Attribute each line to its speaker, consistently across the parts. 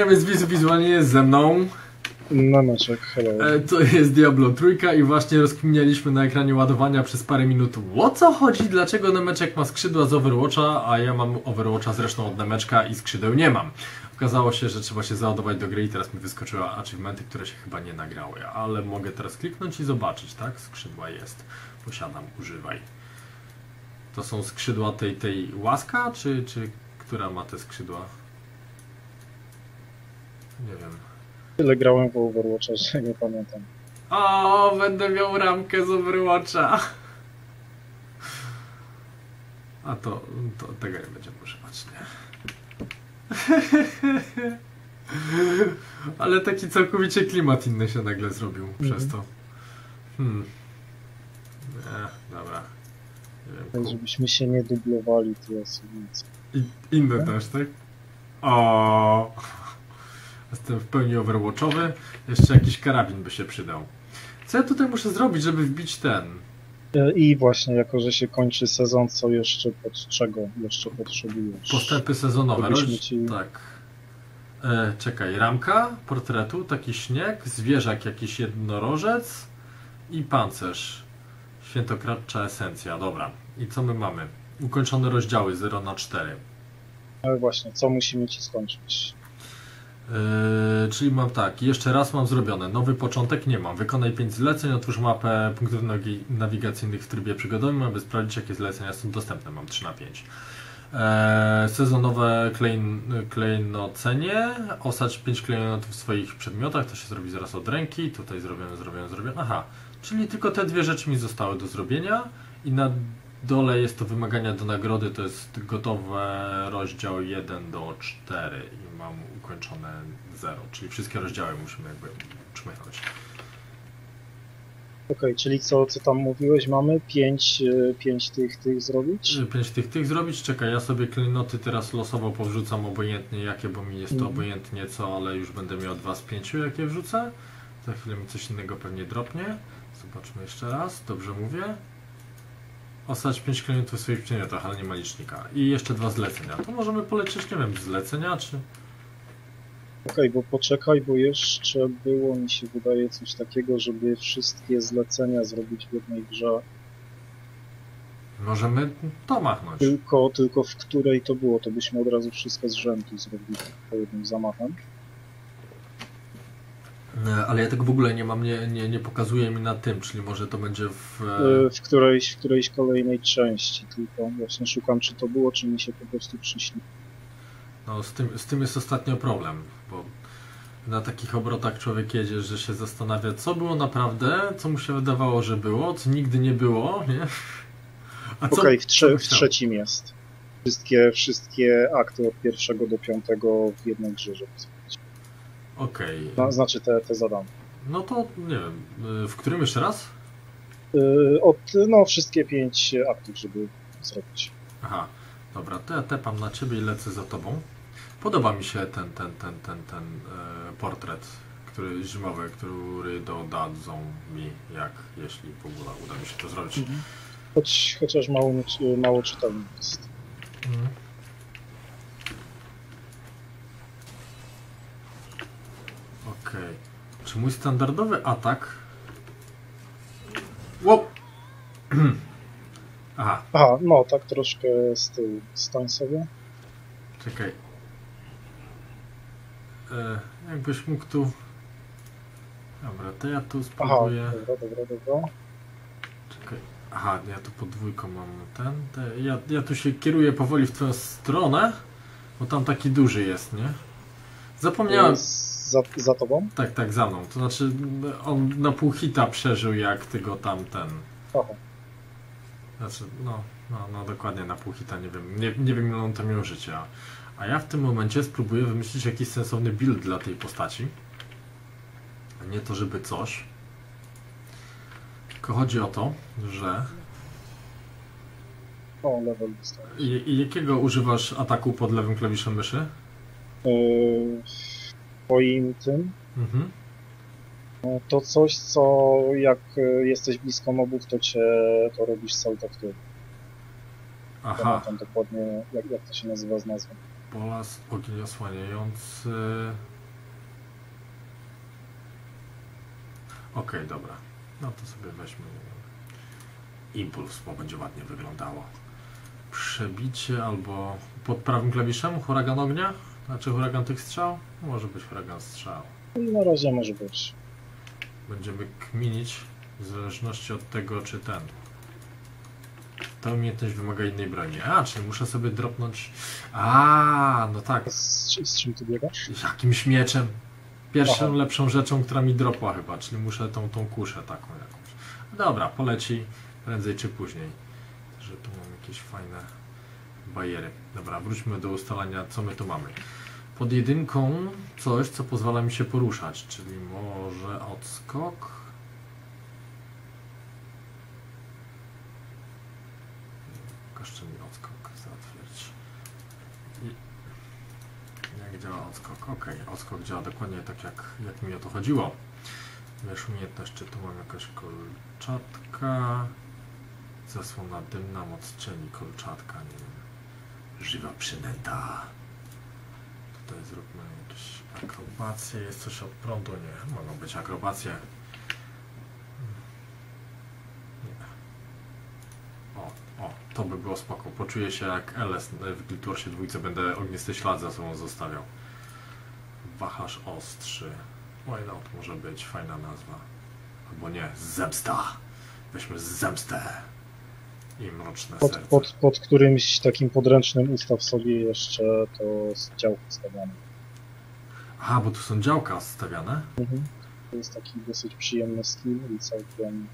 Speaker 1: dzisiaj jest wizu, wizualnie jest ze mną.
Speaker 2: Nameczek, hello.
Speaker 1: E, To jest Diablo trójka i właśnie rozkminialiśmy na ekranie ładowania przez parę minut o co chodzi, dlaczego Nemeczek ma skrzydła z Overwatcha, a ja mam Overwatcha zresztą od Nemeczka i skrzydeł nie mam. Okazało się, że trzeba się załadować do gry i teraz mi wyskoczyły achievementy, które się chyba nie nagrały, ale mogę teraz kliknąć i zobaczyć, tak? Skrzydła jest. Posiadam, używaj. To są skrzydła tej, tej łaska, czy, czy która ma te skrzydła? Nie wiem.
Speaker 2: Tyle grałem w Overwatcha, że nie pamiętam.
Speaker 1: O, będę miał ramkę z Overwatcha. A to, to tego nie będziemy używać, nie? Ale taki całkowicie klimat inny się nagle zrobił przez to. Hmm. Nie, dobra. Nie wiem,
Speaker 2: Tak, żebyśmy się nie dublowali, to jest nic.
Speaker 1: I, inny też, tak? O. Jestem w pełni overwatchowy. Jeszcze jakiś karabin by się przydał. Co ja tutaj muszę zrobić, żeby wbić ten?
Speaker 2: E, I właśnie, jako że się kończy sezon, co jeszcze, pod czego jeszcze potrzebujesz?
Speaker 1: Postępy sezonowe. Roz...
Speaker 2: ci-
Speaker 1: Tak. E, czekaj, ramka portretu, taki śnieg, zwierzak, jakiś jednorożec i pancerz. Świętokradcza esencja, dobra. I co my mamy? Ukończone rozdziały 0 na 4.
Speaker 2: Ale właśnie, co musimy ci skończyć?
Speaker 1: Yy, czyli mam tak, jeszcze raz mam zrobione. Nowy początek nie mam. Wykonaj 5 zleceń, otwórz mapę punktów nawigacyjnych w trybie przygodowym, aby sprawdzić, jakie zlecenia są dostępne. Mam 3 na 5. Eee, sezonowe klein, klejnocenie. Osadź 5 klejnotów w swoich przedmiotach. To się zrobi zaraz od ręki. Tutaj zrobione, zrobione, zrobione. Aha, czyli tylko te dwie rzeczy mi zostały do zrobienia. I na dole jest to wymagania do nagrody. To jest gotowe rozdział 1 do 4. I mam ukończone 0. Czyli wszystkie rozdziały musimy jakby czmychnąć.
Speaker 2: Okej, czyli co, co tam mówiłeś? Mamy pięć, e, pięć tych, tych zrobić?
Speaker 1: 5 tych, tych zrobić. Czekaj, ja sobie klejnoty teraz losowo powrzucam obojętnie jakie, bo mi jest to
Speaker 2: Mhm.
Speaker 1: obojętnie co, ale już będę miał 2 z 5 jakie wrzucę. Za chwilę mi coś innego pewnie dropnie. Zobaczmy jeszcze raz, dobrze mówię. Osadź 5 klejnotów w swoich przedmiotach, ale nie ma licznika. I jeszcze dwa zlecenia. To możemy polecieć, nie wiem, zlecenia czy...
Speaker 2: Okej, bo poczekaj, bo jeszcze było mi się wydaje coś takiego, żeby wszystkie zlecenia zrobić w jednej grze.
Speaker 1: Możemy to machnąć.
Speaker 2: Tylko, tylko w której to było, to byśmy od razu wszystko z rzędu zrobili po jednym zamachem.
Speaker 1: E, Ale ja tego w ogóle nie mam, nie, nie, nie pokazuje mi na tym, czyli może to będzie w... e,
Speaker 2: W którejś, w którejś kolejnej części, tylko właśnie szukam, czy to było, czy mi się po prostu przyśni.
Speaker 1: No, z tym, z tym jest ostatnio problem, bo na takich obrotach człowiek jedzie, że się zastanawia, co było naprawdę, co mu się wydawało, że było, co nigdy nie było, nie? A co,
Speaker 2: Okej, w,
Speaker 1: co
Speaker 2: trze- w trzecim jest. Wszystkie, wszystkie akty od pierwszego do piątego w jednej grze, żeby zrobić.
Speaker 1: Okej,
Speaker 2: No, znaczy te, te zadania.
Speaker 1: no to nie wiem, y, w którym jeszcze raz?
Speaker 2: Yy, Od, no, wszystkie pięć aktów, żeby zrobić.
Speaker 1: Aha, dobra, to ja tepam na ciebie i lecę za tobą. Podoba mi się ten, ten, ten, ten, ten e, portret, który zimowy, który dodadzą mi, jak, jeśli w ogóle uda mi się to zrobić.
Speaker 2: Choć, chociaż mało, mało czytelny jest.
Speaker 1: Mhm. Okej. Czy mój standardowy atak. Wow! Aha,
Speaker 2: Aha, no tak troszkę z tyłu. Stań sobie.
Speaker 1: czekaj. E, jakbyś mógł tu. Dobra, to ja tu
Speaker 2: Aha,
Speaker 1: spróbuję.
Speaker 2: dobra, dobra, dobra.
Speaker 1: Czekaj. Aha, ja tu pod dwójką mam ten. Te, ja, ja tu się kieruję powoli w twoją stronę, bo tam taki duży jest, nie? Zapomniałem.
Speaker 2: Za, za tobą?
Speaker 1: Tak, tak, za mną. To znaczy, on na pół hita przeżył, jak ty go tamten.
Speaker 2: Aha.
Speaker 1: Znaczy, no, no, no dokładnie na pół hita, nie wiem, nie, nie wiem ile on tam miał życia. A ja w tym momencie spróbuję wymyślić jakiś sensowny build dla tej postaci. A Nie to, żeby coś. Tylko chodzi o to, że.
Speaker 2: O, level.
Speaker 1: I, jakiego używasz ataku pod lewym klawiszem myszy?
Speaker 2: Yy, w twoim tym,
Speaker 1: Mhm.
Speaker 2: To coś, co jak y, jesteś blisko mobów, to cię, to robisz salto w tył.
Speaker 1: Aha.
Speaker 2: Pamiętam dokładnie, jak, jak to się nazywa z nazwą.
Speaker 1: Bolas, ogień osłaniający. Okej, dobra. No to sobie weźmy. Impuls, bo będzie ładnie wyglądało. Przebicie albo pod prawym klawiszem huragan ognia? Znaczy huragan tych strzał? Może być huragan strzał.
Speaker 2: Na razie może być.
Speaker 1: Będziemy kminić w zależności od tego, czy ten. Ta umiejętność wymaga innej broni. A, czyli muszę sobie dropnąć. A, no tak.
Speaker 2: Z, z czym ty biegasz?
Speaker 1: Jakimś mieczem. Pierwszą
Speaker 2: Aha.
Speaker 1: lepszą rzeczą, która mi dropła chyba, czyli muszę tą, tą kuszę taką jakąś. Dobra, poleci prędzej czy później. Że tu mam jakieś fajne bariery. Dobra, wróćmy do ustalania, co my tu mamy. Pod jedynką coś, co pozwala mi się poruszać, czyli może odskok. Pokażcie mi odskok, zatwierdź. Jak działa odskok? Ok, odskok działa dokładnie tak, jak, jak mi o to chodziło. Wiesz, umiejętność, czy tu mam jakaś kolczatka? Zasłona dymna, moc cieni, kolczatka, nie wiem. Żywa przynęta. Tutaj zróbmy jakieś akrobacje. Jest coś od prądu? Nie. Mogą być akrobacje. Nie. O, o, to by było spoko. Poczuję się jak LS w Guild Warsie dwójce. Będę ognisty ślad za sobą zostawiał. Wachlarz ostrzy. Why not? Może być fajna nazwa. Albo nie. Zemsta. Weźmy zemstę. I mroczne
Speaker 2: Pod,
Speaker 1: serce.
Speaker 2: pod, pod którymś takim podręcznym ustaw sobie jeszcze to z działki stawiane.
Speaker 1: Aha, bo tu są działka stawiane.
Speaker 2: Mhm. To jest taki dosyć przyjemny skill i całkiem,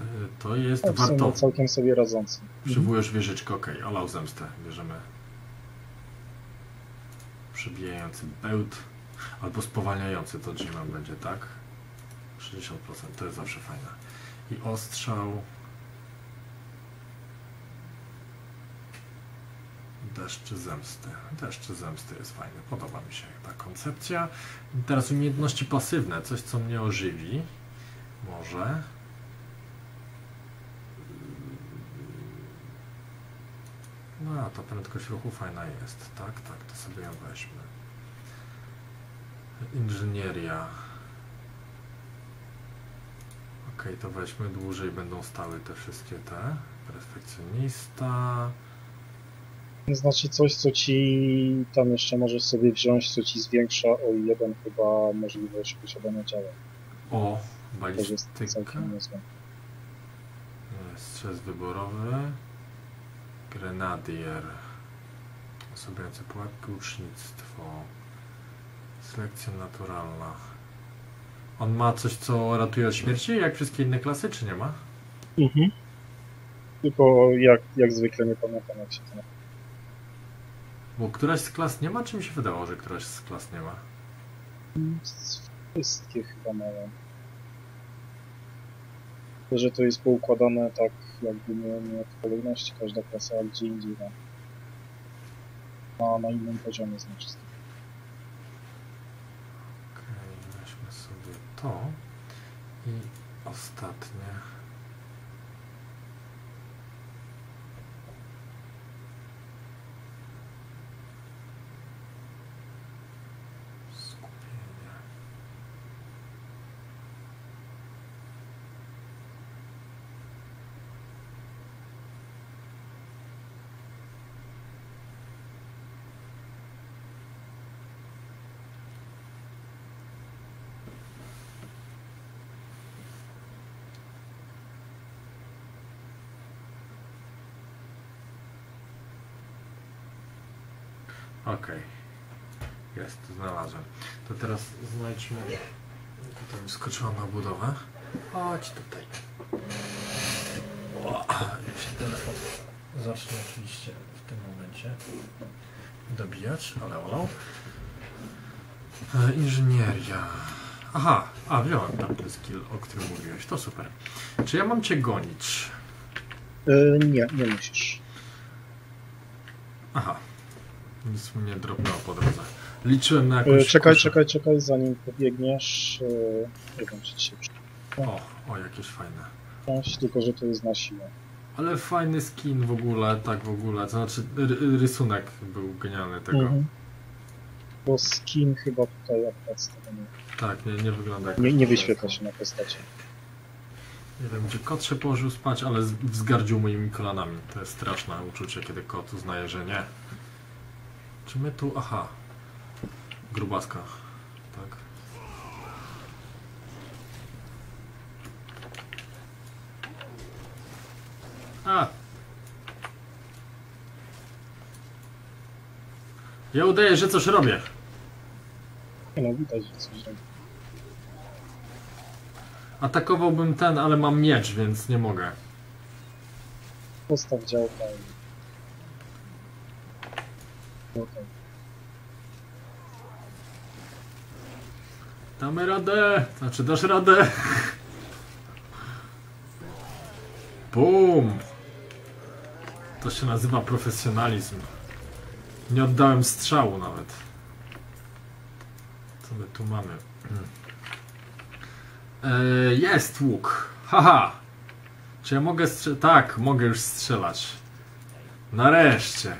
Speaker 1: Y, To jest
Speaker 2: sumie
Speaker 1: warto.
Speaker 2: całkiem sobie radzący.
Speaker 1: Przywołujesz wieżyczkę, ok, olał zemstę, bierzemy. Przebijający bełt, albo spowalniający, to G-Man będzie, tak? 60%, to jest zawsze fajne. I ostrzał. Deszczy zemsty. Deszczy zemsty jest fajny, podoba mi się ta koncepcja. Teraz umiejętności pasywne, coś co mnie ożywi. Może. No, ta prędkość ruchu fajna jest. Tak, tak, to sobie ją weźmy. Inżynieria. Ok, to weźmy dłużej, będą stały te wszystkie te. Perfekcjonista.
Speaker 2: Znaczy coś, co ci tam jeszcze możesz sobie wziąć, co ci zwiększa o jeden chyba możliwość posiadania ciała.
Speaker 1: O, balistyka. Strzec wyborowy. Grenadier. Osobiające pułapki, ucznictwo. Selekcja naturalna. On ma coś, co ratuje od śmierci, jak wszystkie inne klasy, czy nie ma?
Speaker 2: Mhm. Tylko jak, jak zwykle nie pamiętam jak się to nazywa.
Speaker 1: Bo któraś z klas nie ma, czy mi się wydawało, że któraś z klas nie ma?
Speaker 2: Wszystkie chyba mają. To, że to jest poukładane tak jakby nie, nie w kolejności każda klasa, a gdzie indziej na, na, na innym poziomie znaczy.
Speaker 1: Okej, weźmy sobie to. I ostatnie. Skupienie. Okej. Jest, znalazłem. To teraz znajdźmy. Tutaj mi skoczyła na budowę. Chodź tutaj. O, jak się telefon zacznie oczywiście w tym momencie dobijać, ale olał. E, inżynieria. Aha, a wziąłem tamten skill, o którym mówiłeś. To super. Czy ja mam cię gonić?
Speaker 2: Yy, nie, nie musisz.
Speaker 1: Aha. Nic mnie drobnęło po drodze. Liczyłem na
Speaker 2: Yy,
Speaker 1: jakąś
Speaker 2: czekaj,
Speaker 1: kuszę.
Speaker 2: czekaj, czekaj, zanim pobiegniesz. Nie wiem, czy ci się
Speaker 1: O, o, jakieś fajne.
Speaker 2: tylko że to jest na siłę.
Speaker 1: Ale fajny skin w ogóle, tak w ogóle. To znaczy ry- rysunek był genialny tego.
Speaker 2: Mhm. Bo skin chyba tutaj akurat z tego nie,
Speaker 1: Tak, nie, nie wygląda jak
Speaker 2: nie, nie wyświetla się na postaci.
Speaker 1: Nie wiem, gdzie kot się położył spać, ale z- wzgardził moimi kolanami. To jest straszne uczucie, kiedy kot uznaje, że nie. Czy my tu... Aha. Grubaska. Tak. A! Ja udaję, że coś robię.
Speaker 2: No, widać, że coś robi.
Speaker 1: Atakowałbym ten, ale mam miecz, więc nie mogę.
Speaker 2: Postaw działka i...
Speaker 1: Damy radę! Znaczy, dasz radę! Bum! To się nazywa profesjonalizm. Nie oddałem strzału nawet. Co my tu mamy? E, jest łuk! Haha! Czy ja mogę strzelać? Tak, mogę już strzelać. Nareszcie!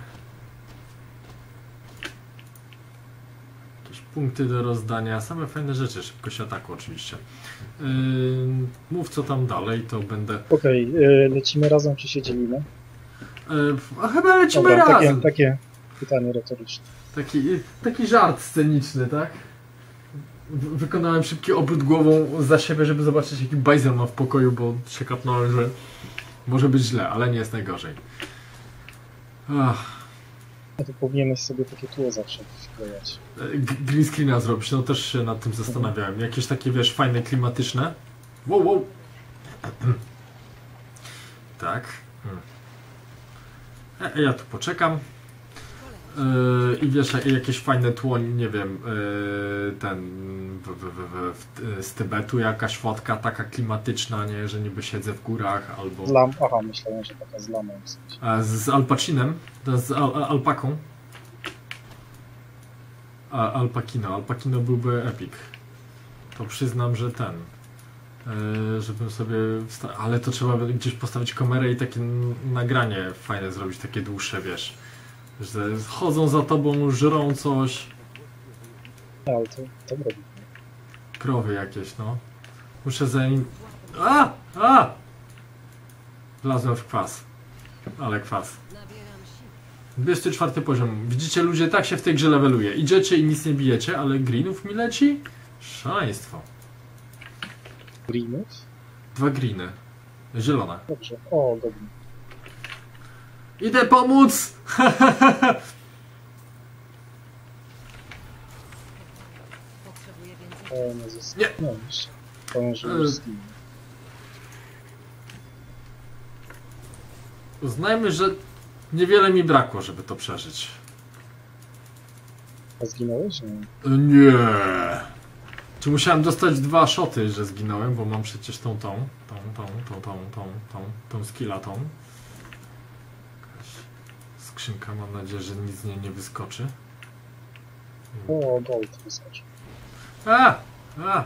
Speaker 1: Jakieś punkty do rozdania, same fajne rzeczy, szybkość ataku oczywiście. Yy, mów co tam dalej, to będę...
Speaker 2: Okej, y, lecimy razem czy się dzielimy?
Speaker 1: Yy, a chyba lecimy
Speaker 2: Dobra, takie,
Speaker 1: razem!
Speaker 2: takie pytanie retoryczne.
Speaker 1: Taki, taki żart sceniczny, tak? Wykonałem szybki obrót głową za siebie, żeby zobaczyć jaki bajzel ma w pokoju, bo się kapnąłem, że może być źle, ale nie jest najgorzej. Ach,
Speaker 2: No to powinieneś sobie takie tło zawsze wklejać.
Speaker 1: green screena zrobić, no też się nad tym zastanawiałem. Jakieś takie, wiesz, fajne, klimatyczne. Wow, wow. tak. Hmm. E, ja tu poczekam. Yy, I wiesz, jak- jakieś fajne tło, nie wiem, yy, ten w, w, w, z Tybetu jakaś fotka taka klimatyczna, nie, że niby siedzę w górach albo
Speaker 2: Z lam... Aha, myślałem, że taka z lamą w sensie.
Speaker 1: a z, z Alpacinem, z al, al, alpaką. A, Alpakino, Alpakino byłby epic. To przyznam, że ten. Yy, żebym sobie. Ale to trzeba gdzieś postawić kamerę i takie nagranie fajne zrobić, takie dłuższe, wiesz. Że chodzą za tobą, żrą coś.
Speaker 2: No, ale to, to robi.
Speaker 1: Krowy jakieś, no. Muszę za nim. A! A! Wlazłem w kwas. Ale kwas.
Speaker 3: Nabieram sił.
Speaker 1: 24 poziom. Widzicie, ludzie, tak się w tej grze leveluje. Idziecie i nic nie bijecie, ale greenów mi leci? Szaleństwo.
Speaker 2: Greenów?
Speaker 1: Dwa greeny. Zielone.
Speaker 2: Dobrze. O, goblin.
Speaker 1: E.
Speaker 2: już zginął.
Speaker 1: Uznajmy, że niewiele mi brakło, żeby to przeżyć.
Speaker 2: A zginąłeś? Nie.
Speaker 1: Nie. Czy musiałem dostać dwa szoty, że zginąłem, bo mam przecież tą, tą, tą, tą, tą, tą, tą, tą, tą skilla, tą. Skrzynka, mam nadzieję, że nic z niej nie wyskoczy.
Speaker 2: O, gold wyskoczył.
Speaker 1: A! A!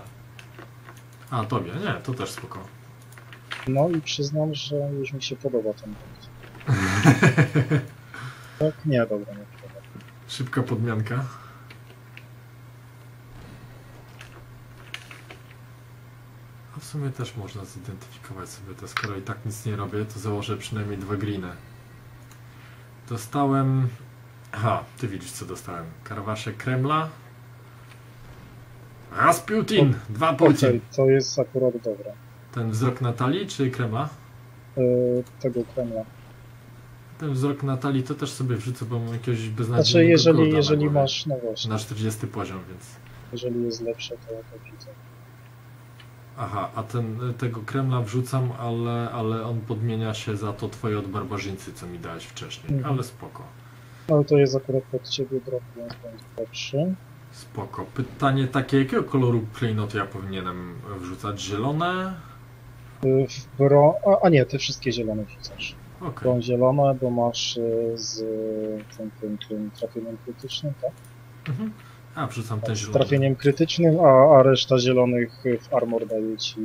Speaker 1: A, tobie, nie, to też spoko.
Speaker 2: No i przyznam, że już mi się podoba ten gold. Tak? Nie, dobra, nie podoba.
Speaker 1: Szybka podmianka. A w sumie też można zidentyfikować sobie to. Skoro i tak nic nie robię, to założę przynajmniej dwa greeny. Dostałem... Aha, ty widzisz co dostałem. Karwasze Kremla. Rasputin! Dwa Putin!
Speaker 2: to jest akurat dobra.
Speaker 1: Ten wzrok Natalii czy Kremla?
Speaker 2: E, tego Kremla.
Speaker 1: Ten wzrok Natalii to też sobie wrzucę, bo mam jakiegoś beznadziejnego
Speaker 2: Znaczy, jeżeli, jeżeli masz, no właśnie,
Speaker 1: Na 40 poziom, więc...
Speaker 2: jeżeli jest lepsze, to ja to widzę.
Speaker 1: Aha, a ten, tego Kremla wrzucam, ale, ale on podmienia się za to twoje od barbarzyńcy, co mi dałeś wcześniej.
Speaker 2: Mhm.
Speaker 1: Ale spoko.
Speaker 2: No to jest akurat pod ciebie drop, więc będzie lepszy.
Speaker 1: Spoko. Pytanie takie, jakiego koloru klejnoty ja powinienem wrzucać? Zielone?
Speaker 2: Y, W bro... a, a nie, ty wszystkie zielone wrzucasz.
Speaker 1: Okej.
Speaker 2: Tą zielone, bo masz y, z tym, tym, tym trafieniem krytycznym, tak?
Speaker 1: Mhm. A, wrzucam
Speaker 2: Z trafieniem krytycznym, a, a reszta zielonych w armor daje ci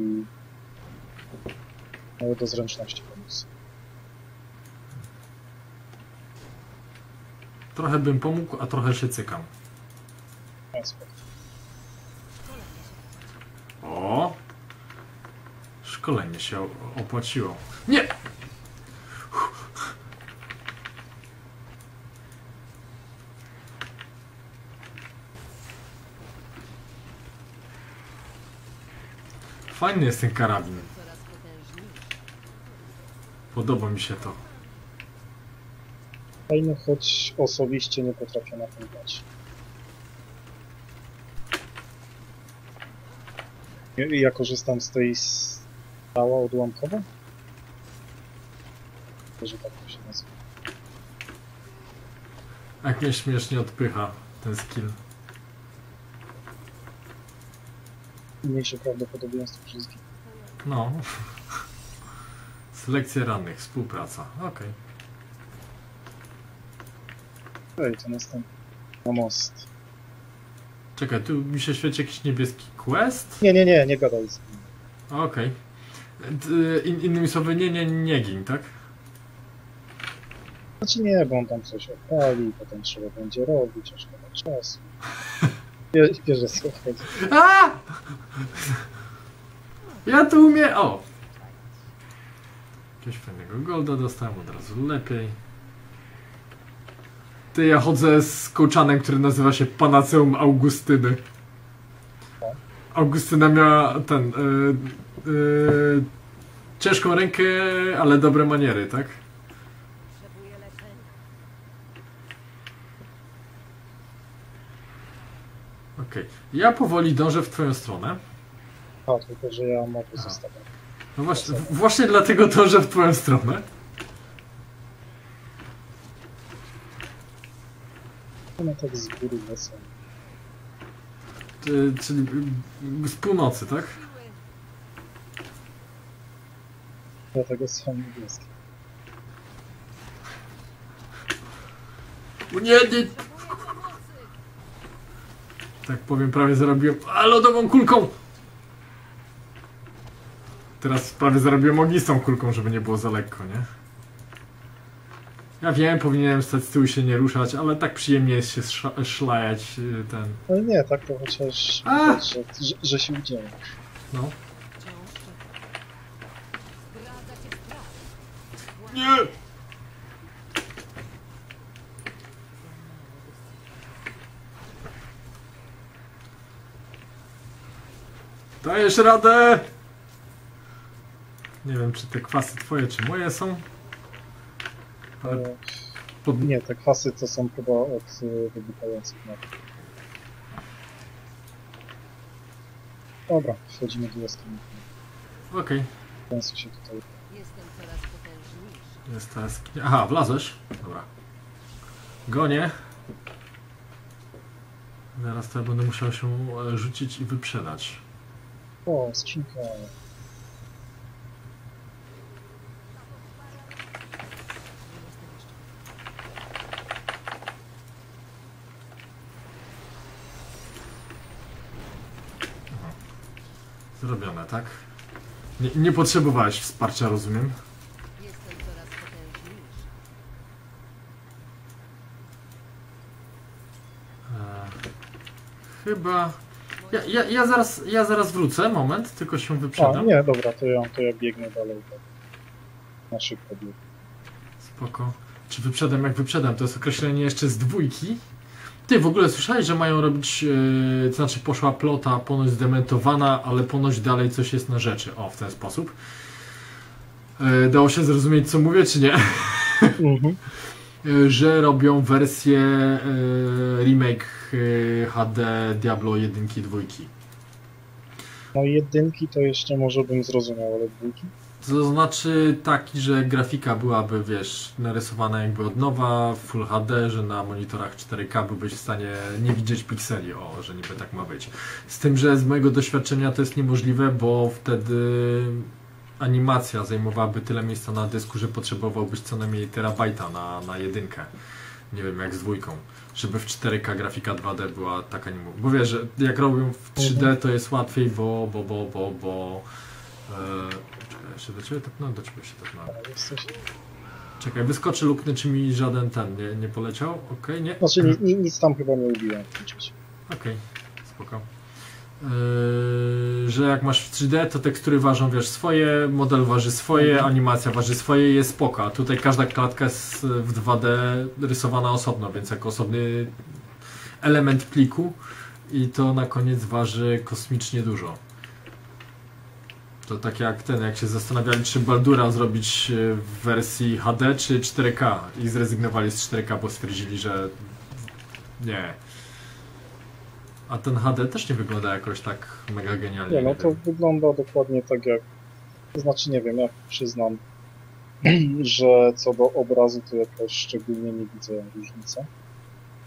Speaker 2: no, do zręczności pomóc.
Speaker 1: Trochę bym pomógł, a trochę się cykam.
Speaker 2: No,
Speaker 1: o! Szkolenie się opłaciło. Nie! Fajny jest ten karabin. Podoba mi się to.
Speaker 2: Fajne, choć osobiście nie potrafię na tym grać. Ja- Ja korzystam z tej stała odłamkowa? Że tak to się nazywa.
Speaker 1: Jak mnie śmiesznie odpycha ten skill.
Speaker 2: Mniejsze prawdopodobieństwo wszystkich.
Speaker 1: No. Selekcja rannych, współpraca. Okej.
Speaker 2: Ej, to następny. Na most.
Speaker 1: Czekaj, tu mi się świeci jakiś niebieski quest?
Speaker 2: Nie, nie, nie, nie gadaj z nim.
Speaker 1: Okej. D- In, innymi słowy, nie, nie, nie gin, tak?
Speaker 2: Znaczy nie, bo on tam coś odpali, potem trzeba będzie robić, aż szkoda czasu. Co chodzi.
Speaker 1: A! Ja tu umiem. O! Jakiegoś fajnego golda dostałem od razu lepiej. Ty, ja chodzę z kołczanem, który nazywa się Panaceum Augustyny. Augustyna miała ten. y, y, ciężką rękę, ale dobre maniery, tak? Ja powoli dążę w twoją stronę.
Speaker 2: A, tylko że ja mogę zostawiać.
Speaker 1: No właśnie, właśnie dlatego dążę w twoją stronę.
Speaker 2: One tak z góry lecą.
Speaker 1: Czyli y, z północy, tak?
Speaker 2: Dlatego są niebieskie.
Speaker 1: O Nie, nie. Tak powiem, prawie zarobiłem. A lodową kulką! Teraz prawie zarobiłem ognistą kulką, żeby nie było za lekko, nie? Ja wiem, powinienem stać z tyłu i się nie ruszać, ale tak przyjemnie jest się szla- szlajać y, ten.
Speaker 2: Ale nie, tak to chociaż
Speaker 1: A!
Speaker 2: widać, że, że, że się dzieje.
Speaker 1: No. Nie! Dajesz radę! Nie wiem, czy te kwasy twoje, czy moje są. Ale pod...
Speaker 2: nie, te kwasy to są chyba od y, wybuchających map. Dobra, wchodzimy do jaskini.
Speaker 1: Okej,
Speaker 2: Sensu się tutaj.
Speaker 3: Jestem coraz potężniejszy.
Speaker 1: jest teraz... Aha, wlazłeś? Dobra. Gonię. Zaraz to ja będę musiał się e, rzucić i wyprzedać.
Speaker 2: O, skrzynka.
Speaker 1: Zrobione, tak? Nie, nie potrzebowałeś wsparcia, rozumiem?
Speaker 3: Jestem coraz potężniejszy.
Speaker 1: Eee, chyba... Ja, ja, ja, zaraz, ja zaraz wrócę, moment, tylko się
Speaker 2: A,
Speaker 1: wyprzedam.
Speaker 2: nie, dobra, to ja, to ja biegnę dalej. Tak. Na szybko biegnę.
Speaker 1: Spoko. Czy wyprzedam jak wyprzedam? To jest określenie jeszcze z dwójki. Ty, w ogóle słyszałeś, że mają robić, yy, to znaczy poszła plota ponoć zdementowana, ale ponoć dalej coś jest na rzeczy. O, w ten sposób. Yy, dało się zrozumieć, co mówię, czy nie?
Speaker 2: Mhm.
Speaker 1: Yy, że robią wersję yy, remake HD Diablo 1 i 2.
Speaker 2: No jedynki to jeszcze może bym zrozumiał, ale dwójki?
Speaker 1: To znaczy taki, że grafika byłaby, wiesz, narysowana jakby od nowa, w Full HD, że na monitorach 4K byłbyś w stanie nie widzieć pikseli, o, że niby tak ma być. Z tym, że z mojego doświadczenia to jest niemożliwe, bo wtedy animacja zajmowałaby tyle miejsca na dysku, że potrzebowałbyś co najmniej terabajta na, na jedynkę. Nie wiem, jak z dwójką. Żeby w 4K grafika 2D była taka nie Bo wiesz, że jak robią w 3D to jest łatwiej, bo, bo, bo, bo, bo... E, czekaj, jeszcze do ciebie tepnąłem? Do ciebie się tepnąłem. Czekaj, wyskoczy lukny, czy mi żaden ten nie, nie poleciał? Okej, nie?
Speaker 2: Znaczy ni, ni, nic tam chyba nie ubiłem.
Speaker 1: Okej, spoko. Yy, że jak masz w 3D, to tekstury ważą, wiesz, swoje, model waży swoje, animacja waży swoje, jest spoko. A tutaj każda klatka jest w 2D rysowana osobno, więc jako osobny element pliku i to na koniec waży kosmicznie dużo. To tak jak ten, jak się zastanawiali, czy Baldura zrobić e, w wersji HD czy 4K i zrezygnowali z 4K, bo stwierdzili, że nie. A ten HD też nie wygląda jakoś tak mega genialnie.
Speaker 2: Nie, no to wygląda dokładnie tak jak... To znaczy, nie wiem, ja przyznam, że co do obrazu to jakoś szczególnie nie widzę różnicy.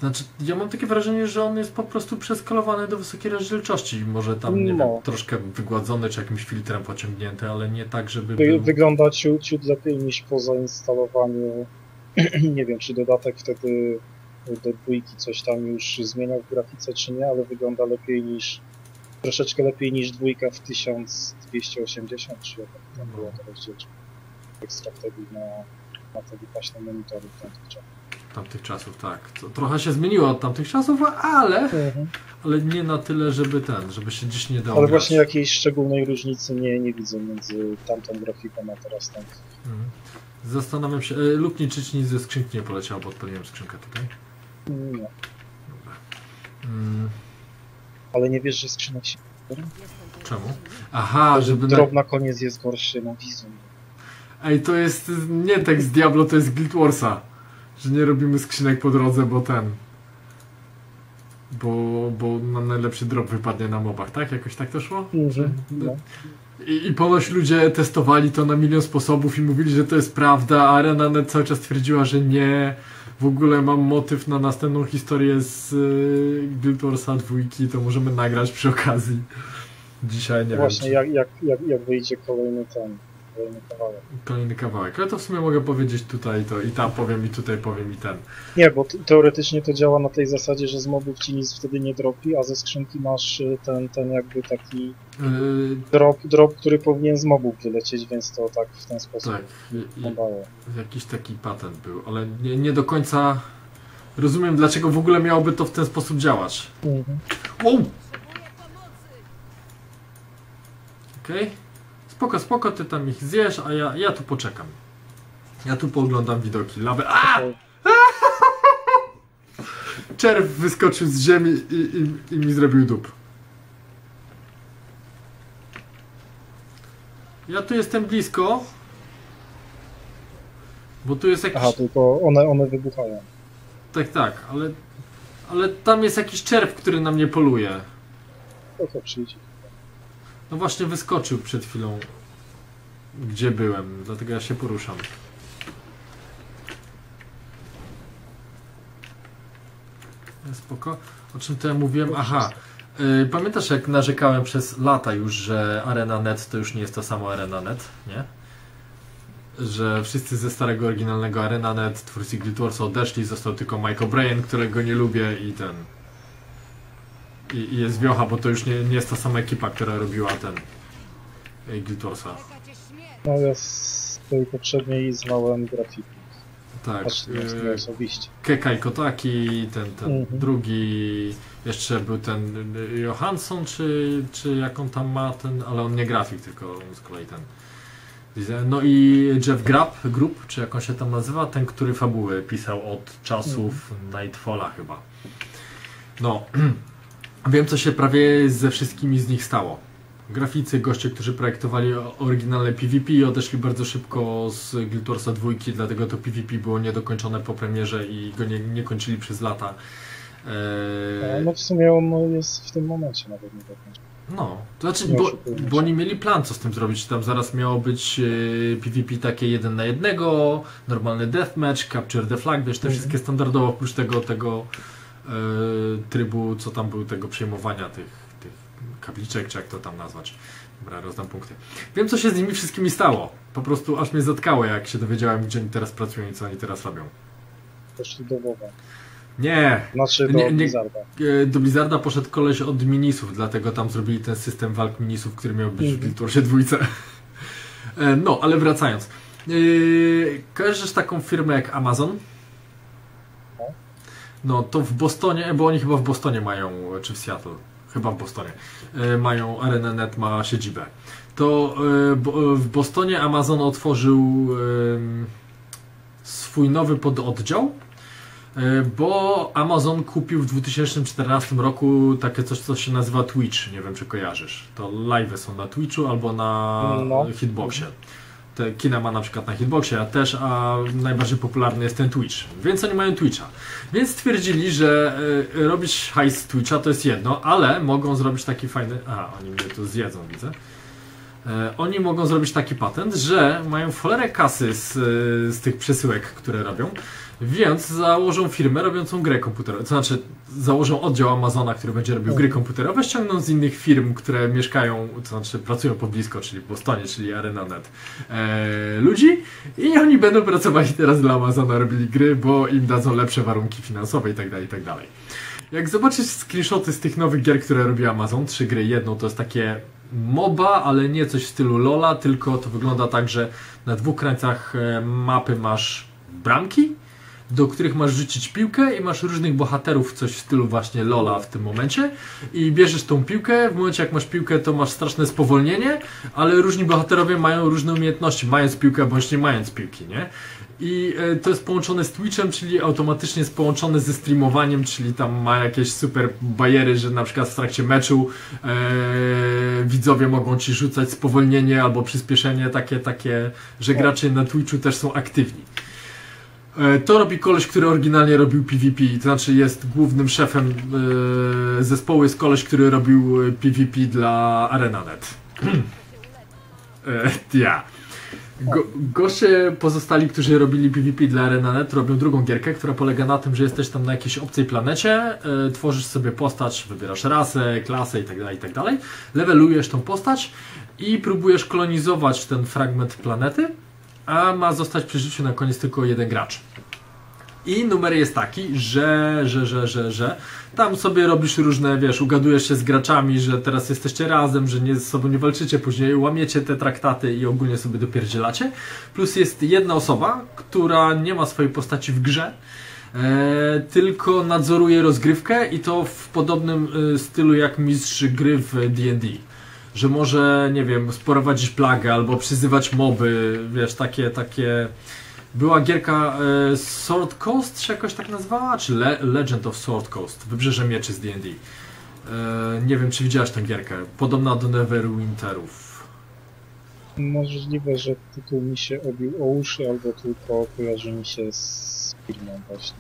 Speaker 1: Znaczy, ja mam takie wrażenie, że on jest po prostu przeskalowany do wysokiej rozdzielczości. Może tam, nie
Speaker 2: No.
Speaker 1: wiem, troszkę wygładzony, czy jakimś filtrem pociągnięty, ale nie tak, żeby
Speaker 2: Wy,
Speaker 1: był...
Speaker 2: wygląda ciut, ciut lepiej niż po zainstalowaniu, nie wiem, czy dodatek wtedy do dwójki coś tam już zmieniał w grafice, czy nie, ale wygląda lepiej niż, troszeczkę lepiej niż dwójka w 1280, czy jaka tam była ta rozdzielczość. Ekstra wtedy na, na te wypaśne monitory w tamtych czasach.
Speaker 1: tamtych czasów, tak. To trochę się zmieniło od tamtych czasów, ale, ale nie na tyle, żeby ten, żeby się dziś nie dało
Speaker 2: Ale
Speaker 1: grać.
Speaker 2: właśnie jakiejś szczególnej różnicy nie, nie widzę między tamtą grafiką a teraz tą.
Speaker 1: Mhm. Zastanawiam się, e, luknij czy nic ze skrzynki nie poleciało, bo odpaliłem skrzynkę tutaj.
Speaker 2: Nie.
Speaker 1: Dobra. Mm,
Speaker 2: Ale nie wiesz, że skrzynek się...
Speaker 1: Czemu? aha, żeby... Na...
Speaker 2: Drop na koniec jest gorszy na wizum.
Speaker 1: Ej, to jest nie tekst Diablo, to jest Guild Warsa. Że nie robimy skrzynek po drodze, bo ten... Bo, bo nam najlepszy drop wypadnie na mobach, tak? Jakoś tak to szło?
Speaker 2: Mhm, no.
Speaker 1: I, I ponoć ludzie testowali to na milion sposobów i mówili, że to jest prawda, a ArenaNet cały czas twierdziła, że nie. W ogóle mam motyw na następną historię z y, Guild Warsa dwójki, to możemy nagrać przy okazji. Dzisiaj nie
Speaker 2: Właśnie,
Speaker 1: wiem.
Speaker 2: jak, jak, jak, jak wyjdzie kolejny ten, kolejny kawałek.
Speaker 1: Kolejny kawałek. Ale to w sumie mogę powiedzieć tutaj to i tam powiem i tutaj powiem i ten.
Speaker 2: Nie, bo teoretycznie to działa na tej zasadzie, że z mobów ci nic wtedy nie dropi, a ze skrzynki masz y, ten, ten jakby taki
Speaker 1: Yy,
Speaker 2: drop, drop, który powinien z mobów wylecieć, więc to tak w ten sposób
Speaker 1: tak, i, jakiś taki patent był, ale nie, nie do końca rozumiem, dlaczego w ogóle miałoby to w ten sposób działać.
Speaker 2: Mhm.
Speaker 1: Wow!
Speaker 3: Potrzebuję pomocy!
Speaker 1: Spoko, spoko, ty tam ich zjesz, a ja, ja tu poczekam. Ja tu pooglądam widoki. Lawy. A! Czerw wyskoczył z ziemi i, i, i mi zrobił dup. Ja tu jestem blisko. Bo tu jest jakiś.
Speaker 2: Aha, tylko one, one wybuchają.
Speaker 1: Tak, tak, ale. Ale tam jest jakiś czerw, który na mnie poluje.
Speaker 2: To to przyjdzie.
Speaker 1: No właśnie wyskoczył przed chwilą. Gdzie byłem, dlatego ja się poruszam. Spoko. O czym to ja mówiłem? Aha. Y, Pamiętasz jak narzekałem przez lata już, że ArenaNet to już nie jest to samo ArenaNet, nie? Że wszyscy ze starego oryginalnego ArenaNet, twórcy Guild Warsa odeszli, został tylko Mike O'Brien, którego nie lubię i ten... I, i jest wiocha, bo to już nie, nie jest ta sama ekipa, która robiła ten y, Guild Warsa.
Speaker 2: No ja z tej poprzedniej znałem grafiki.
Speaker 1: Tak.
Speaker 2: Znaczy,
Speaker 1: y,
Speaker 2: osobiście.
Speaker 1: Kekai Kotaki, ten, ten
Speaker 2: Mhm.
Speaker 1: drugi, jeszcze był ten y, Johansson, czy, czy jak on tam ma ten, ale on nie grafik, tylko on z kolei ten. No i Jeff Grapp, Group, czy jak on się tam nazywa, ten, który fabuły pisał od czasów Nightfalla chyba. No, wiem co się prawie ze wszystkimi z nich stało. Graficy, goście, którzy projektowali oryginalne PvP odeszli bardzo szybko z Guild Warsa 2, dlatego to PvP było niedokończone po premierze i go nie, nie kończyli przez lata. Eee,
Speaker 2: No w sumie on jest w tym momencie nawet nie dokończony.
Speaker 1: no, to znaczy, bo, bo oni mieli plan, co z tym zrobić. Tam zaraz miało być e, PvP takie jeden na jednego, normalny deathmatch, capture the flag, wiesz, te
Speaker 2: Mhm.
Speaker 1: wszystkie standardowo, oprócz tego, tego trybu, co tam był, tego przejmowania tych, tych kapliczek, czy jak to tam nazwać. Dobra, rozdam punkty. Wiem, co się z nimi wszystkimi stało. Po prostu aż mnie zatkało, jak się dowiedziałem, gdzie oni teraz pracują i co oni teraz robią.
Speaker 2: Poszli do WoWa.
Speaker 1: Nie,
Speaker 2: Znaczy do
Speaker 1: Nie, nie-
Speaker 2: Blizzarda.
Speaker 1: E, Do Blizzarda poszedł koleś od minisów, dlatego tam zrobili ten system walk minisów, który miał być w
Speaker 2: Mhm.
Speaker 1: Guild dwójce. E, No, ale wracając. Yy, kojarzysz taką firmę jak Amazon? No to w Bostonie, bo oni chyba w Bostonie mają, czy w Seattle, chyba w Bostonie, yy, mają ArenaNet ma siedzibę. To yy, bo, w Bostonie Amazon otworzył swój nowy pododdział, bo Amazon kupił w 2014 roku takie coś, co się nazywa Twitch. Nie wiem, czy kojarzysz. To live są na Twitchu albo na
Speaker 2: No.
Speaker 1: Hitboxie. Te kina ma na przykład na Hitboxie, a też a najbardziej popularny jest ten Twitch. Więc oni mają Twitcha. Więc stwierdzili, że y, robić hajs z Twitcha to jest jedno, ale mogą zrobić taki fajny. A, oni mnie tu zjedzą, widzę. E, Oni mogą zrobić taki patent, że mają cholerę kasy z, y, z tych przesyłek, które robią, więc założą firmę robiącą grę komputerową. To znaczy, założą oddział Amazona, który będzie robił gry komputerowe, ściągną z innych firm, które mieszkają, to znaczy pracują poblisko, czyli w Bostonie, czyli ArenaNet, e, ludzi i oni będą pracowali teraz dla Amazona, robili gry, bo im dadzą lepsze warunki finansowe itd., itd. Jak zobaczysz screenshoty z tych nowych gier, które robi Amazon, trzy gry, jedną to jest takie MOBA, ale nie coś w stylu LOLa, tylko to wygląda tak, że na dwóch krańcach e, mapy masz bramki, do których masz rzucić piłkę i masz różnych bohaterów, coś w stylu właśnie LOLa w tym momencie i bierzesz tą piłkę, w momencie jak masz piłkę to masz straszne spowolnienie, ale różni bohaterowie mają różne umiejętności, mając piłkę bądź nie mając piłki, nie? I e, to jest połączone z Twitchem, czyli automatycznie jest połączone ze streamowaniem, czyli tam ma jakieś super bariery, że na przykład w trakcie meczu e, widzowie mogą ci rzucać spowolnienie albo przyspieszenie takie, takie, że gracze na Twitchu też są aktywni. E, To robi koleś, który oryginalnie robił PvP, to znaczy jest głównym szefem e, zespołu, jest koleś, który robił e, PvP dla ArenaNet. E, Ja. Go, goście pozostali, którzy robili PvP dla ArenaNet, robią drugą gierkę, która polega na tym, że jesteś tam na jakiejś obcej planecie, e, tworzysz sobie postać, wybierasz rasę, klasę itd., itd., levelujesz tą postać i próbujesz kolonizować ten fragment planety, a ma zostać przy życiu na koniec tylko jeden gracz. I numer jest taki, że, że, że, że, że tam sobie robisz różne, wiesz, ugadujesz się z graczami, że teraz jesteście razem, że nie ze sobą nie walczycie, później łamiecie te traktaty i ogólnie sobie dopierdzielacie. Plus jest jedna osoba, która nie ma swojej postaci w grze, e, tylko nadzoruje rozgrywkę i to w podobnym e, stylu jak mistrz gry w D&D że może, nie wiem, sprowadzić plagę albo przyzywać moby, wiesz, takie, takie... Była gierka e, Sword Coast, się jakoś tak nazywała? Czy Le Legend of Sword Coast? Wybrzeże Mieczy z D&D. E, nie wiem, czy widziałaś tę gierkę. Podobna do Neverwinterów.
Speaker 2: Możliwe, że tytuł mi się obił o uszy, albo tylko kojarzy mi się z właśnie.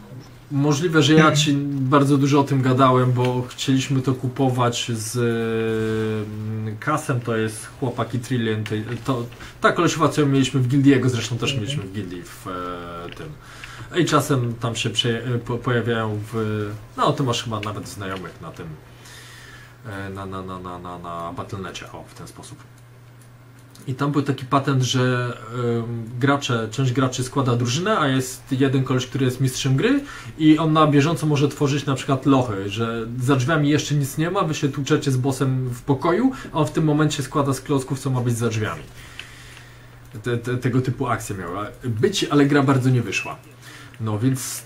Speaker 1: Możliwe, że ja ci bardzo dużo o tym gadałem, bo chcieliśmy to kupować z mm, Kasem, to jest chłopaki Trillion. To, ta kolesiowa, co ją mieliśmy w gildii, jego zresztą też mieliśmy w gildii w e, tym. I czasem tam się po, pojawiają w... No, ty masz chyba nawet znajomych na tym, e, na, na, na, na, na, na Battle.necie, o, w ten sposób. I tam był taki patent, że gracze, część graczy składa drużynę, a jest jeden koleś, który jest mistrzem gry i on na bieżąco może tworzyć na przykład lochy, że za drzwiami jeszcze nic nie ma, wy się tłuczecie z bossem w pokoju, a on w tym momencie składa z klocków, co ma być za drzwiami. Te, te, tego typu akcja miała być, ale gra bardzo nie wyszła. No więc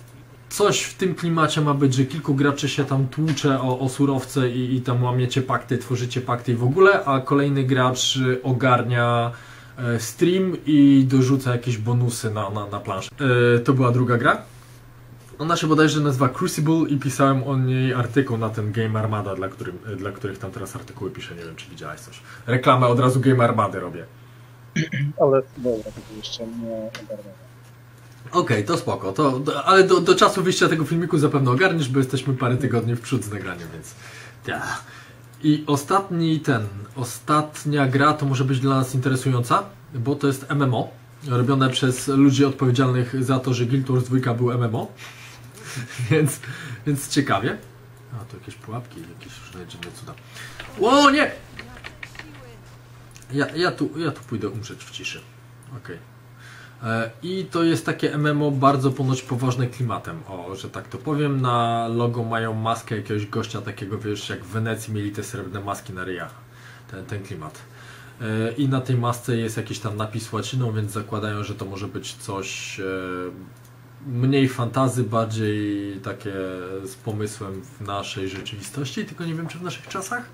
Speaker 1: coś w tym klimacie ma być, że kilku graczy się tam tłucze o, o surowce i, i tam łamiecie pakty, tworzycie pakty i w ogóle, a kolejny gracz y, ogarnia e, stream i dorzuca jakieś bonusy na, na, na planszę. E, to była druga gra. Ona się bodajże nazywa Crucible i pisałem o niej artykuł na ten Game Armada, dla, którym, e, dla których tam teraz artykuły piszę, nie wiem czy widziałeś coś. Reklamę od razu Game Armady robię.
Speaker 2: Ale dobra, tego jeszcze nie ogarnąłem.
Speaker 1: Okej, to spoko, to, ale do, do czasu wyjścia tego filmiku zapewne ogarniesz, bo jesteśmy parę tygodni w przód z nagraniem, więc... Ja. I ostatni ten, ostatnia gra to może być dla nas interesująca, bo to jest MMO, robione przez ludzi odpowiedzialnych za to, że Guild Wars 2 był MMO, więc, więc ciekawie. A, tu jakieś pułapki, jakieś dziwne cuda. O, nie! Ja, ja, tu, ja tu pójdę umrzeć w ciszy. Okej. E, I to jest takie MMO bardzo ponoć poważne klimatem, o, że tak to powiem. Na logo mają maskę jakiegoś gościa takiego, wiesz, jak w Wenecji mieli te srebrne maski na ryjach. Ten, ten klimat. E, I na tej masce jest jakiś tam napis łaciną, więc zakładają, że to może być coś e, mniej fantazy, bardziej takie z pomysłem w naszej rzeczywistości, tylko nie wiem czy w naszych czasach.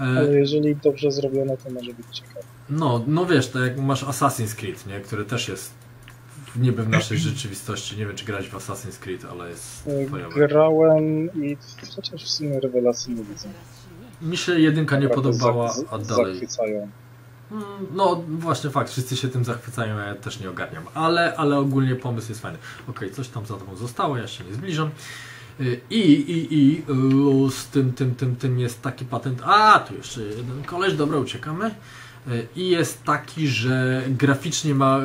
Speaker 1: E,
Speaker 2: Ale jeżeli dobrze zrobione, to może być ciekawe.
Speaker 1: No, no wiesz, tak jak masz Assassin's Creed, nie? który też jest niby w naszej rzeczywistości. Nie wiem czy grałeś w Assassin's Creed, ale jest
Speaker 2: E,
Speaker 1: fajowy.
Speaker 2: Grałem i chociaż w sumie rewelacji nie widzę.
Speaker 1: Mi się jedynka nie podobała, a dalej.
Speaker 2: Zachwycają.
Speaker 1: Mm, No właśnie fakt, wszyscy się tym zachwycają, ja też nie ogarniam, ale, ale ogólnie pomysł jest fajny. Okej, coś tam za tobą zostało, ja się nie zbliżam. Y, I, i, i y, z tym, tym, tym, tym jest taki patent. A, tu jeszcze jeden koleś, dobra, uciekamy. I jest taki, że graficznie ma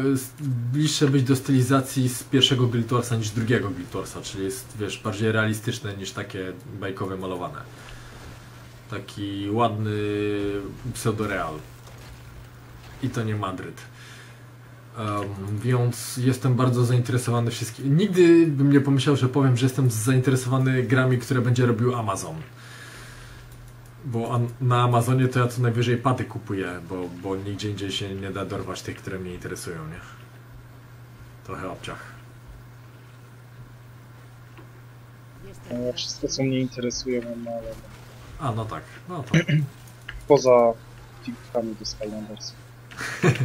Speaker 1: bliższe być do stylizacji z pierwszego Guild niż drugiego Guild czyli jest, wiesz, bardziej realistyczne niż takie bajkowe malowane. Taki ładny pseudoreal. I to nie Madryt. Um, więc jestem bardzo zainteresowany wszystkim. Nigdy bym nie pomyślał, że powiem, że jestem zainteresowany grami, które będzie robił Amazon. Bo na Amazonie to ja co najwyżej pady kupuję, bo, bo nigdzie indziej się nie da dorwać tych, które mnie interesują, nie? Trochę obciach.
Speaker 2: Ja wszystko, co mnie interesuje, mam na
Speaker 1: A, no tak. No to.
Speaker 2: poza figurkami do Skylanders.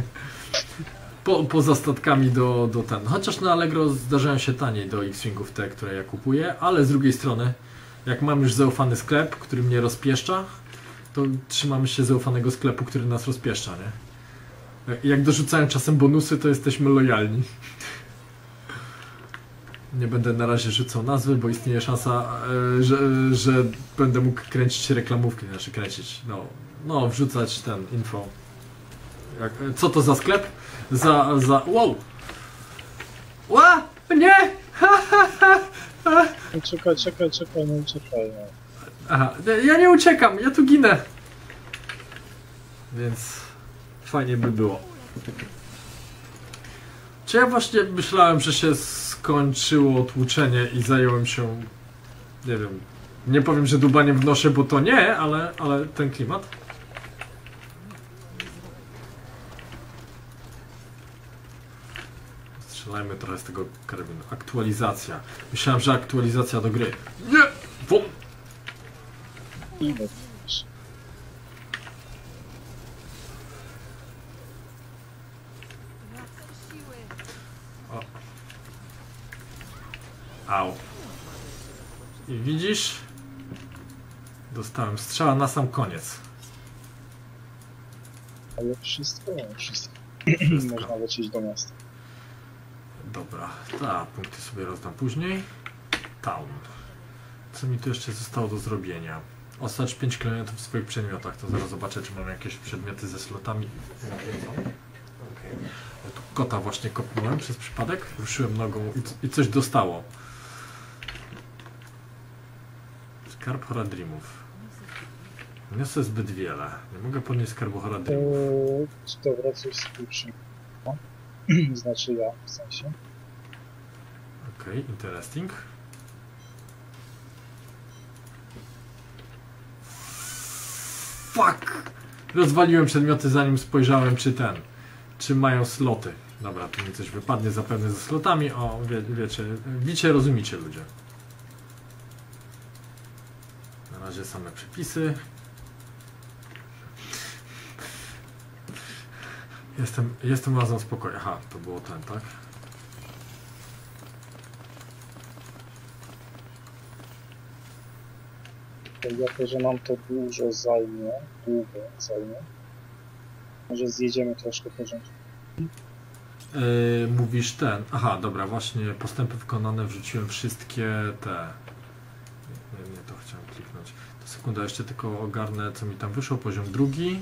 Speaker 1: Po, poza statkami do, do ten. Chociaż na Allegro zdarzają się taniej do X-Wingów te, które ja kupuję, ale z drugiej strony, jak mam już zaufany sklep, który mnie rozpieszcza, to trzymamy się zaufanego sklepu, który nas rozpieszcza, nie? Jak dorzucają czasem bonusy, to jesteśmy lojalni. Nie będę na razie rzucał nazwy, bo istnieje szansa, e, że, że będę mógł kręcić reklamówki, znaczy kręcić, no, no wrzucać ten info. Jak, co to za sklep? Za, za, wow! Ła! Nie! Ha, ha, ha,
Speaker 2: czekaj, czekaj, czekaj, no uciekaj. No.
Speaker 1: Aha, ja nie uciekam, ja tu ginę. Więc fajnie by było. Czy ja właśnie myślałem, że się skończyło tłuczenie i zająłem się, nie wiem, nie powiem, że dubaniem w nosie, bo to nie, ale, ale ten klimat. Strzelajmy trochę z tego karabinu. Aktualizacja. Myślałem, że aktualizacja do gry. Nie! Won! Au. I widzisz? Dostałem strzała na sam koniec.
Speaker 2: Ale wszystko, wszystko.
Speaker 1: Wszystko.
Speaker 2: Można lecieć do miasta.
Speaker 1: Dobra, ta, punkty sobie rozdam później. Town. Co mi tu jeszcze zostało do zrobienia? Ostać 5 km w swoich przedmiotach, to zaraz zobaczę, czy mam jakieś przedmioty ze slotami. Okay. Tu kota właśnie kopnąłem przez przypadek, ruszyłem nogą i, i coś dostało. Skarb Horadrimów. Niosę zbyt wiele. Nie mogę podnieść skarbu Horadrimów.
Speaker 2: Eee, dobra, coś z kluczem. Znaczy ja, w sensie.
Speaker 1: Okej, interesting. Fuck! Rozwaliłem przedmioty zanim spojrzałem czy ten, czy mają sloty. Dobra, tu mi coś wypadnie zapewne ze slotami. O, wie, wiecie, wicie, rozumicie ludzie. Na razie same przepisy. Jestem, jestem razem spokojny. Aha, to było ten, tak?
Speaker 2: Jako, że nam to dużo zajmie, długo zajmie, może zjedziemy troszkę porządku.
Speaker 1: Yy, mówisz ten. Aha, dobra, właśnie postępy wykonane wrzuciłem wszystkie te. Nie, nie to chciałem kliknąć. To sekunda, jeszcze tylko ogarnę co mi tam wyszło. Poziom drugi.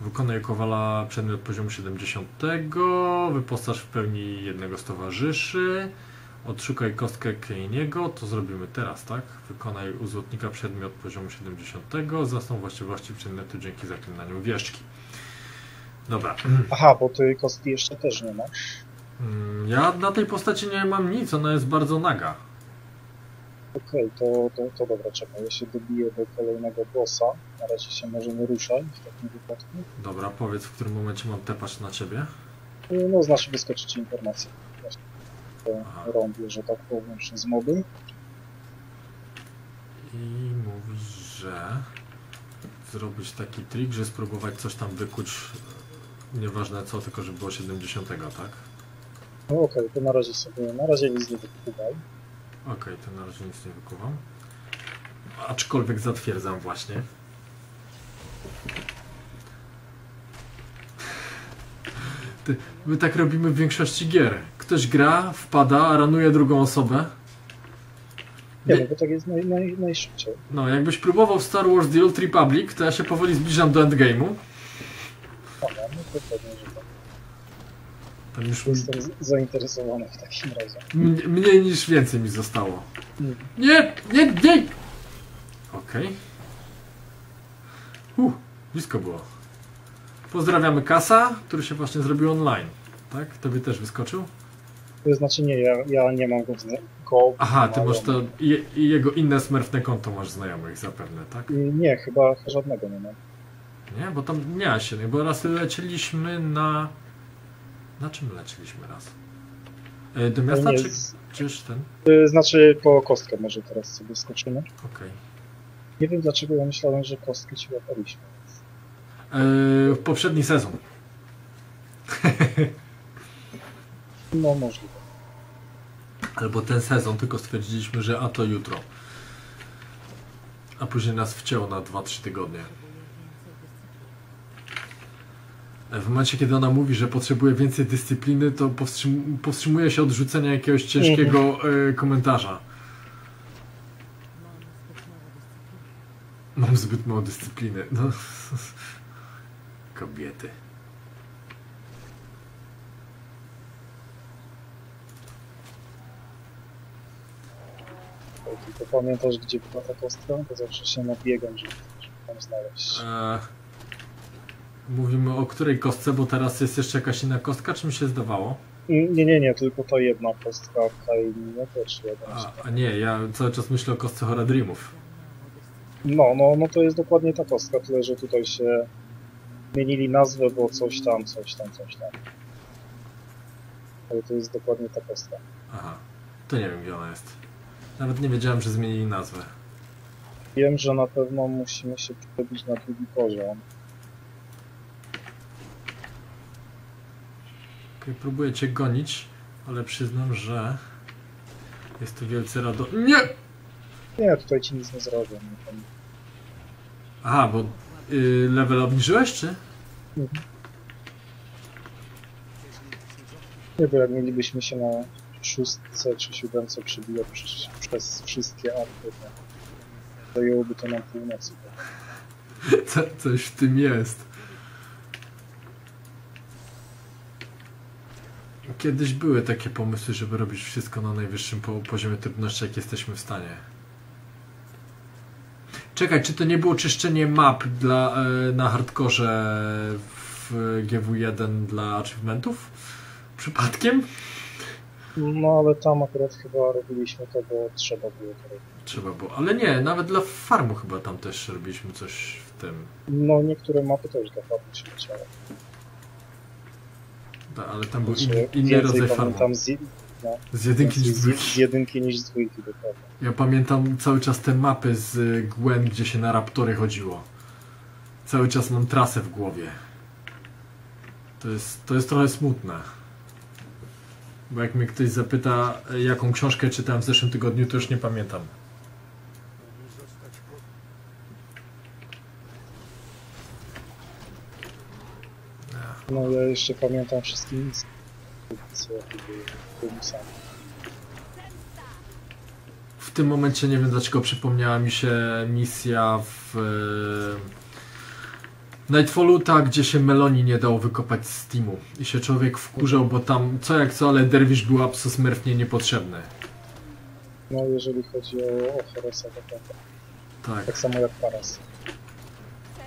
Speaker 1: Wykonaj Kowala przedmiot poziomu 70. Wyposaż w pełni jednego z towarzyszy. Odszukaj kostkę Keiniego. To zrobimy teraz, tak? Wykonaj u złotnika przedmiot poziomu 70. Zasną właściwości przedmiotu dzięki zaklinaniu wieszczki. Dobra.
Speaker 2: Aha, bo tej kostki jeszcze też nie ma.
Speaker 1: Mm, Ja na tej postaci nie mam nic, ona jest bardzo naga.
Speaker 2: Okej, to, to, to dobra, czekaj, ja się dobiję do kolejnego bossa. Na razie się może nie ruszaj w takim wypadku.
Speaker 1: Dobra, powiedz, w którym momencie mam tepać na ciebie.
Speaker 2: No, znaczy wyskoczy ci informacja. Rąbię, że tak powiem, przez moby.
Speaker 1: I mówisz, że zrobić taki trik, że spróbować coś tam wykuć, e, nieważne co, tylko żeby było 70, tak?
Speaker 2: No okej, to na razie sobie, na razie nic nie wykuwaj.
Speaker 1: Okej, to na razie nic nie wykuwam. Aczkolwiek zatwierdzam właśnie. My tak robimy w większości gier. Ktoś gra, wpada, ranuje drugą osobę.
Speaker 2: Nie, no bo tak jest naj, naj, najszybciej.
Speaker 1: No, jakbyś próbował Star Wars The Old Republic, to ja się powoli zbliżam do endgame'u.
Speaker 2: Dobra, no to pewnie, że tak.
Speaker 1: Tam już
Speaker 2: Jestem zainteresowany w takim razie.
Speaker 1: m- mniej niż więcej mi zostało.
Speaker 2: Mm.
Speaker 1: Nie, nie, nie! Okej. Uh, blisko było. Pozdrawiamy Kasa, który się właśnie zrobił online. Tak? Tobie też wyskoczył?
Speaker 2: To znaczy nie, ja, ja nie mam go, go
Speaker 1: Aha, ty masz to i, i jego inne smerfne konto masz znajomych zapewne, tak?
Speaker 2: Nie, chyba żadnego nie mam.
Speaker 1: Nie, bo tam nie się, bo raz lecieliśmy na... Na czym lecieliśmy raz? E, Do miasta czy czyż ten?
Speaker 2: y, Znaczy po kostkę może teraz sobie skoczymy.
Speaker 1: Okej.
Speaker 2: Nie wiem dlaczego ja myślałem, że kostkę ci łapaliśmy.
Speaker 1: E, Poprzedni sezon.
Speaker 2: No możliwe.
Speaker 1: Albo ten sezon, tylko stwierdziliśmy, że a to jutro. A później nas wcięło na 2-3 tygodnie. W momencie, kiedy ona mówi, że potrzebuje więcej dyscypliny, to powstrzym powstrzymuje się od rzucenia jakiegoś ciężkiego e, komentarza. Mam zbyt mało dyscypliny. No. Kobiety.
Speaker 2: O, Tylko pamiętasz gdzie była ta kostka? To zawsze się nabiegam, żeby, żeby tam znaleźć.
Speaker 1: E, mówimy o której kostce, bo teraz jest jeszcze jakaś inna kostka, czy mi się zdawało?
Speaker 2: Nie, nie, nie, tylko ta jedna kostka nie to czy jeden.
Speaker 1: A, a nie, ja cały czas myślę o kostce Hora Dreamów.
Speaker 2: No, no, no to jest dokładnie ta kostka, tyle że tutaj się zmienili nazwę, bo coś tam, coś tam, coś tam. Ale to jest dokładnie ta kostka.
Speaker 1: Aha, to nie wiem gdzie ona jest. Nawet nie wiedziałem, że zmienili nazwę.
Speaker 2: Wiem, że na pewno musimy się przebić na drugi poziom.
Speaker 1: Próbuję cię gonić, ale przyznam, że jest to wielce rado... Nie!
Speaker 2: Nie, tutaj ci nic nie zrobię.
Speaker 1: Aha, bo y, level obniżyłeś, czy?
Speaker 2: nie bo jak mielibyśmy się na szóstce czy siódemce przebijać przez, przez wszystkie arty, to zajęłoby to nam północy.
Speaker 1: Co, coś w tym jest. Kiedyś były takie pomysły, żeby robić wszystko na najwyższym po poziomie trudności, jak jesteśmy w stanie. Czekaj, czy to nie było czyszczenie map dla, e, na hardkorze w GW1 dla achievementów? Przypadkiem?
Speaker 2: No ale tam akurat chyba robiliśmy to, bo trzeba było to robić.
Speaker 1: Trzeba było, ale nie, nawet dla farmu chyba tam też robiliśmy coś w tym.
Speaker 2: No niektóre mapy też dla farmy się leciały.
Speaker 1: Da, ale tam był inny, rodzaj
Speaker 2: pamiętam z,
Speaker 1: Z jedynki niż
Speaker 2: z,
Speaker 1: z
Speaker 2: jedynki niż z dwójki dokładnie.
Speaker 1: Ja pamiętam cały czas te mapy z y, Gwen, gdzie się na Raptory chodziło. Cały czas mam trasę w głowie. To jest, to jest trochę smutne. Bo jak mnie ktoś zapyta, y, jaką książkę czytałem w zeszłym tygodniu, to już nie pamiętam.
Speaker 2: No ja jeszcze pamiętam wszystkie misje, co jakie były.
Speaker 1: W tym momencie nie wiem dlaczego przypomniała mi się misja w e, Nightfallu, ta gdzie się Meloni nie dało wykopać z Steamu i się człowiek wkurzał, bo tam co jak co, ale derwisz był absolutnie niepotrzebny.
Speaker 2: No jeżeli chodzi o, o Horesa, to tak,
Speaker 1: Tak,
Speaker 2: tak samo jak Paras.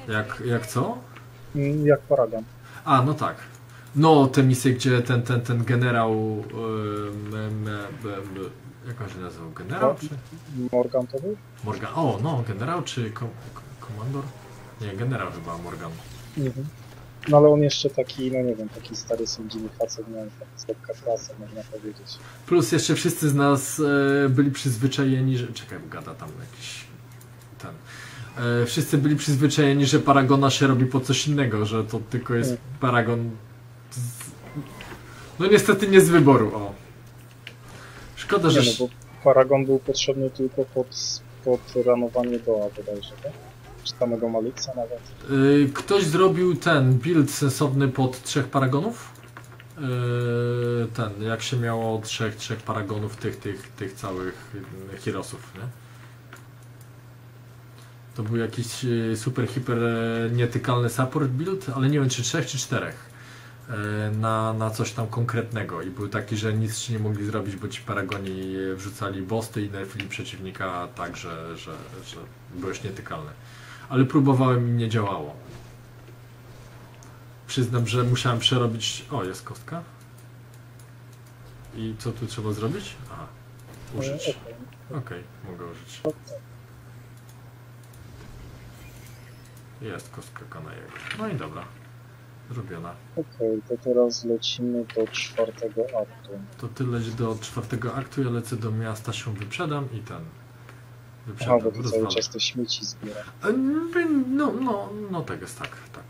Speaker 1: jak, jak co?
Speaker 2: Mm, Jak Paragon.
Speaker 1: A, no tak. No, te misje, gdzie ten, ten, ten generał Jak on się nazywał? Generał czy...
Speaker 2: Morgan to był?
Speaker 1: Morgan. O, no, generał czy kom komandor? Nie, generał chyba Morgan.
Speaker 2: Nie wiem. No ale on jeszcze taki, no nie wiem, taki stary sądzimy facet, miał tak słodka klasa, można powiedzieć.
Speaker 1: Plus jeszcze wszyscy z nas e, byli przyzwyczajeni, że... Czekaj, gada tam jakiś... Ten... E, wszyscy byli przyzwyczajeni, że Paragona się robi po coś innego, że to tylko jest
Speaker 2: Mhm.
Speaker 1: Paragon... Z... No niestety nie z wyboru, o. Szkoda,
Speaker 2: Nie
Speaker 1: że...
Speaker 2: no, bo Paragon był potrzebny tylko pod, pod ranowanie doła bodajże, tak? Czy samego Maliksa nawet.
Speaker 1: Y, Ktoś zrobił ten build sensowny pod trzech paragonów? Y, Ten, jak się miało trzech, trzech paragonów tych, tych, tych całych y, heroesów, nie? To był jakiś y, super, hiper e, nietykalny support build, ale nie wiem czy trzech czy czterech. e, Na, na coś tam konkretnego i był taki, że nic ci nie mogli zrobić, bo ci paragoni wrzucali bosty i nerfili przeciwnika tak, że, że, że byłeś nietykalny ale próbowałem i nie działało. Przyznam, że musiałem przerobić. O, jest kostka. I co tu trzeba zrobić? Aha, użyć.
Speaker 2: E, okej.
Speaker 1: Okej, mogę użyć. Jest kostka Kanajego. No i dobra. Zrobiona.
Speaker 2: Okej, to teraz lecimy do czwartego aktu.
Speaker 1: To ty leć do czwartego aktu, ja lecę do miasta, się wyprzedam i ten. Wyprzedam,
Speaker 2: bo ty cały
Speaker 1: rozwalę.
Speaker 2: czas te śmieci zbiera.
Speaker 1: E, No, no, no tak jest, tak, tak.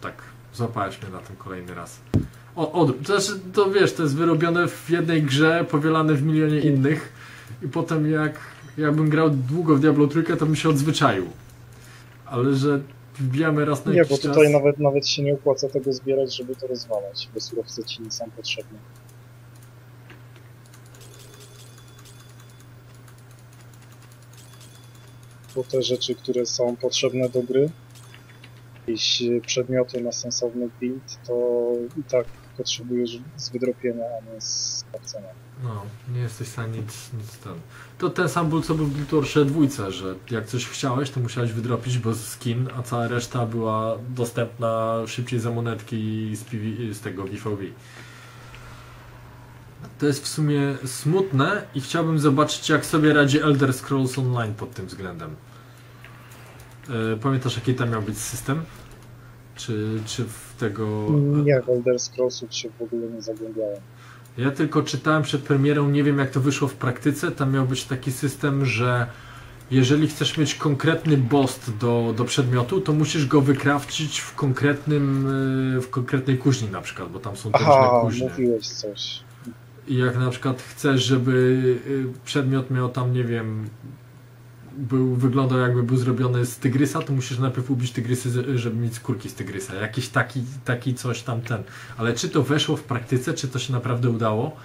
Speaker 1: Tak, złapałeś mnie na tym kolejny raz. O, od, to, znaczy, to wiesz, to jest wyrobione w jednej grze, powielane w milionie innych i potem jak jakbym grał długo w Diablo trójkę, to bym się odzwyczaił. Ale że wbijamy raz na
Speaker 2: Nie,
Speaker 1: jakiś
Speaker 2: bo
Speaker 1: czas...
Speaker 2: tutaj nawet, nawet się nie opłaca tego zbierać, żeby to rozwalać, bo surowce ci nie są potrzebne. Bo te rzeczy, które są potrzebne do gry, jakieś przedmioty na sensowny build, to i tak potrzebujesz z wydropienia, a nie z sprawdzenia.
Speaker 1: No, nie jesteś w stanie nic, nic ten. To ten sam ból, co był w Guild dwójce, że jak coś chciałeś, to musiałeś wydropić, bo skin, a cała reszta była dostępna szybciej za monetki z, PV, z tego VVV. To jest w sumie smutne i chciałbym zobaczyć, jak sobie radzi Elder Scrolls Online pod tym względem. E, pamiętasz, jaki tam miał być system? Czy, czy w tego...
Speaker 2: Nie, w Elder Scrollsów się w ogóle nie zagłębiałem.
Speaker 1: Ja tylko czytałem przed premierą, nie wiem jak to wyszło w praktyce. Tam miał być taki system, że jeżeli chcesz mieć konkretny bost do, do przedmiotu, to musisz go wykrawcić w konkretnym, y, w konkretnej kuźni na przykład, bo tam są te różne
Speaker 2: Aha,
Speaker 1: kuźnie.
Speaker 2: mówiłeś coś.
Speaker 1: I jak na przykład chcesz, żeby y, przedmiot miał tam, nie wiem, był, wyglądał jakby był zrobiony z tygrysa, to musisz najpierw ubić tygrysy, żeby mieć skórki z tygrysa. Jakiś taki, taki coś tam ten. Ale czy to weszło w praktyce, czy to się naprawdę udało?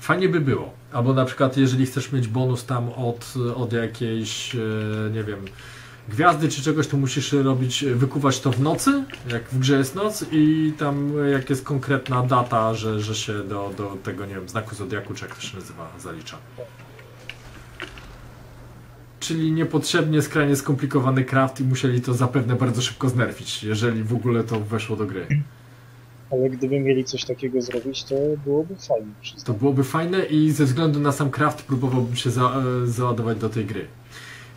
Speaker 1: Fajnie by było. Albo na przykład, jeżeli chcesz mieć bonus tam od, od jakiejś, e, nie wiem, gwiazdy czy czegoś, to musisz robić, wykuwać to w nocy, jak w grze jest noc i tam jak jest konkretna data, że, że się do, do tego, nie wiem, znaku zodiaku, czy jak to się nazywa, zalicza. Czyli niepotrzebnie skrajnie skomplikowany craft i musieli to zapewne bardzo szybko znerfić, jeżeli w ogóle to weszło do gry.
Speaker 2: Ale gdyby mieli coś takiego zrobić, to byłoby fajnie.
Speaker 1: To byłoby fajne i ze względu na sam craft próbowałbym się za, e, załadować do tej gry.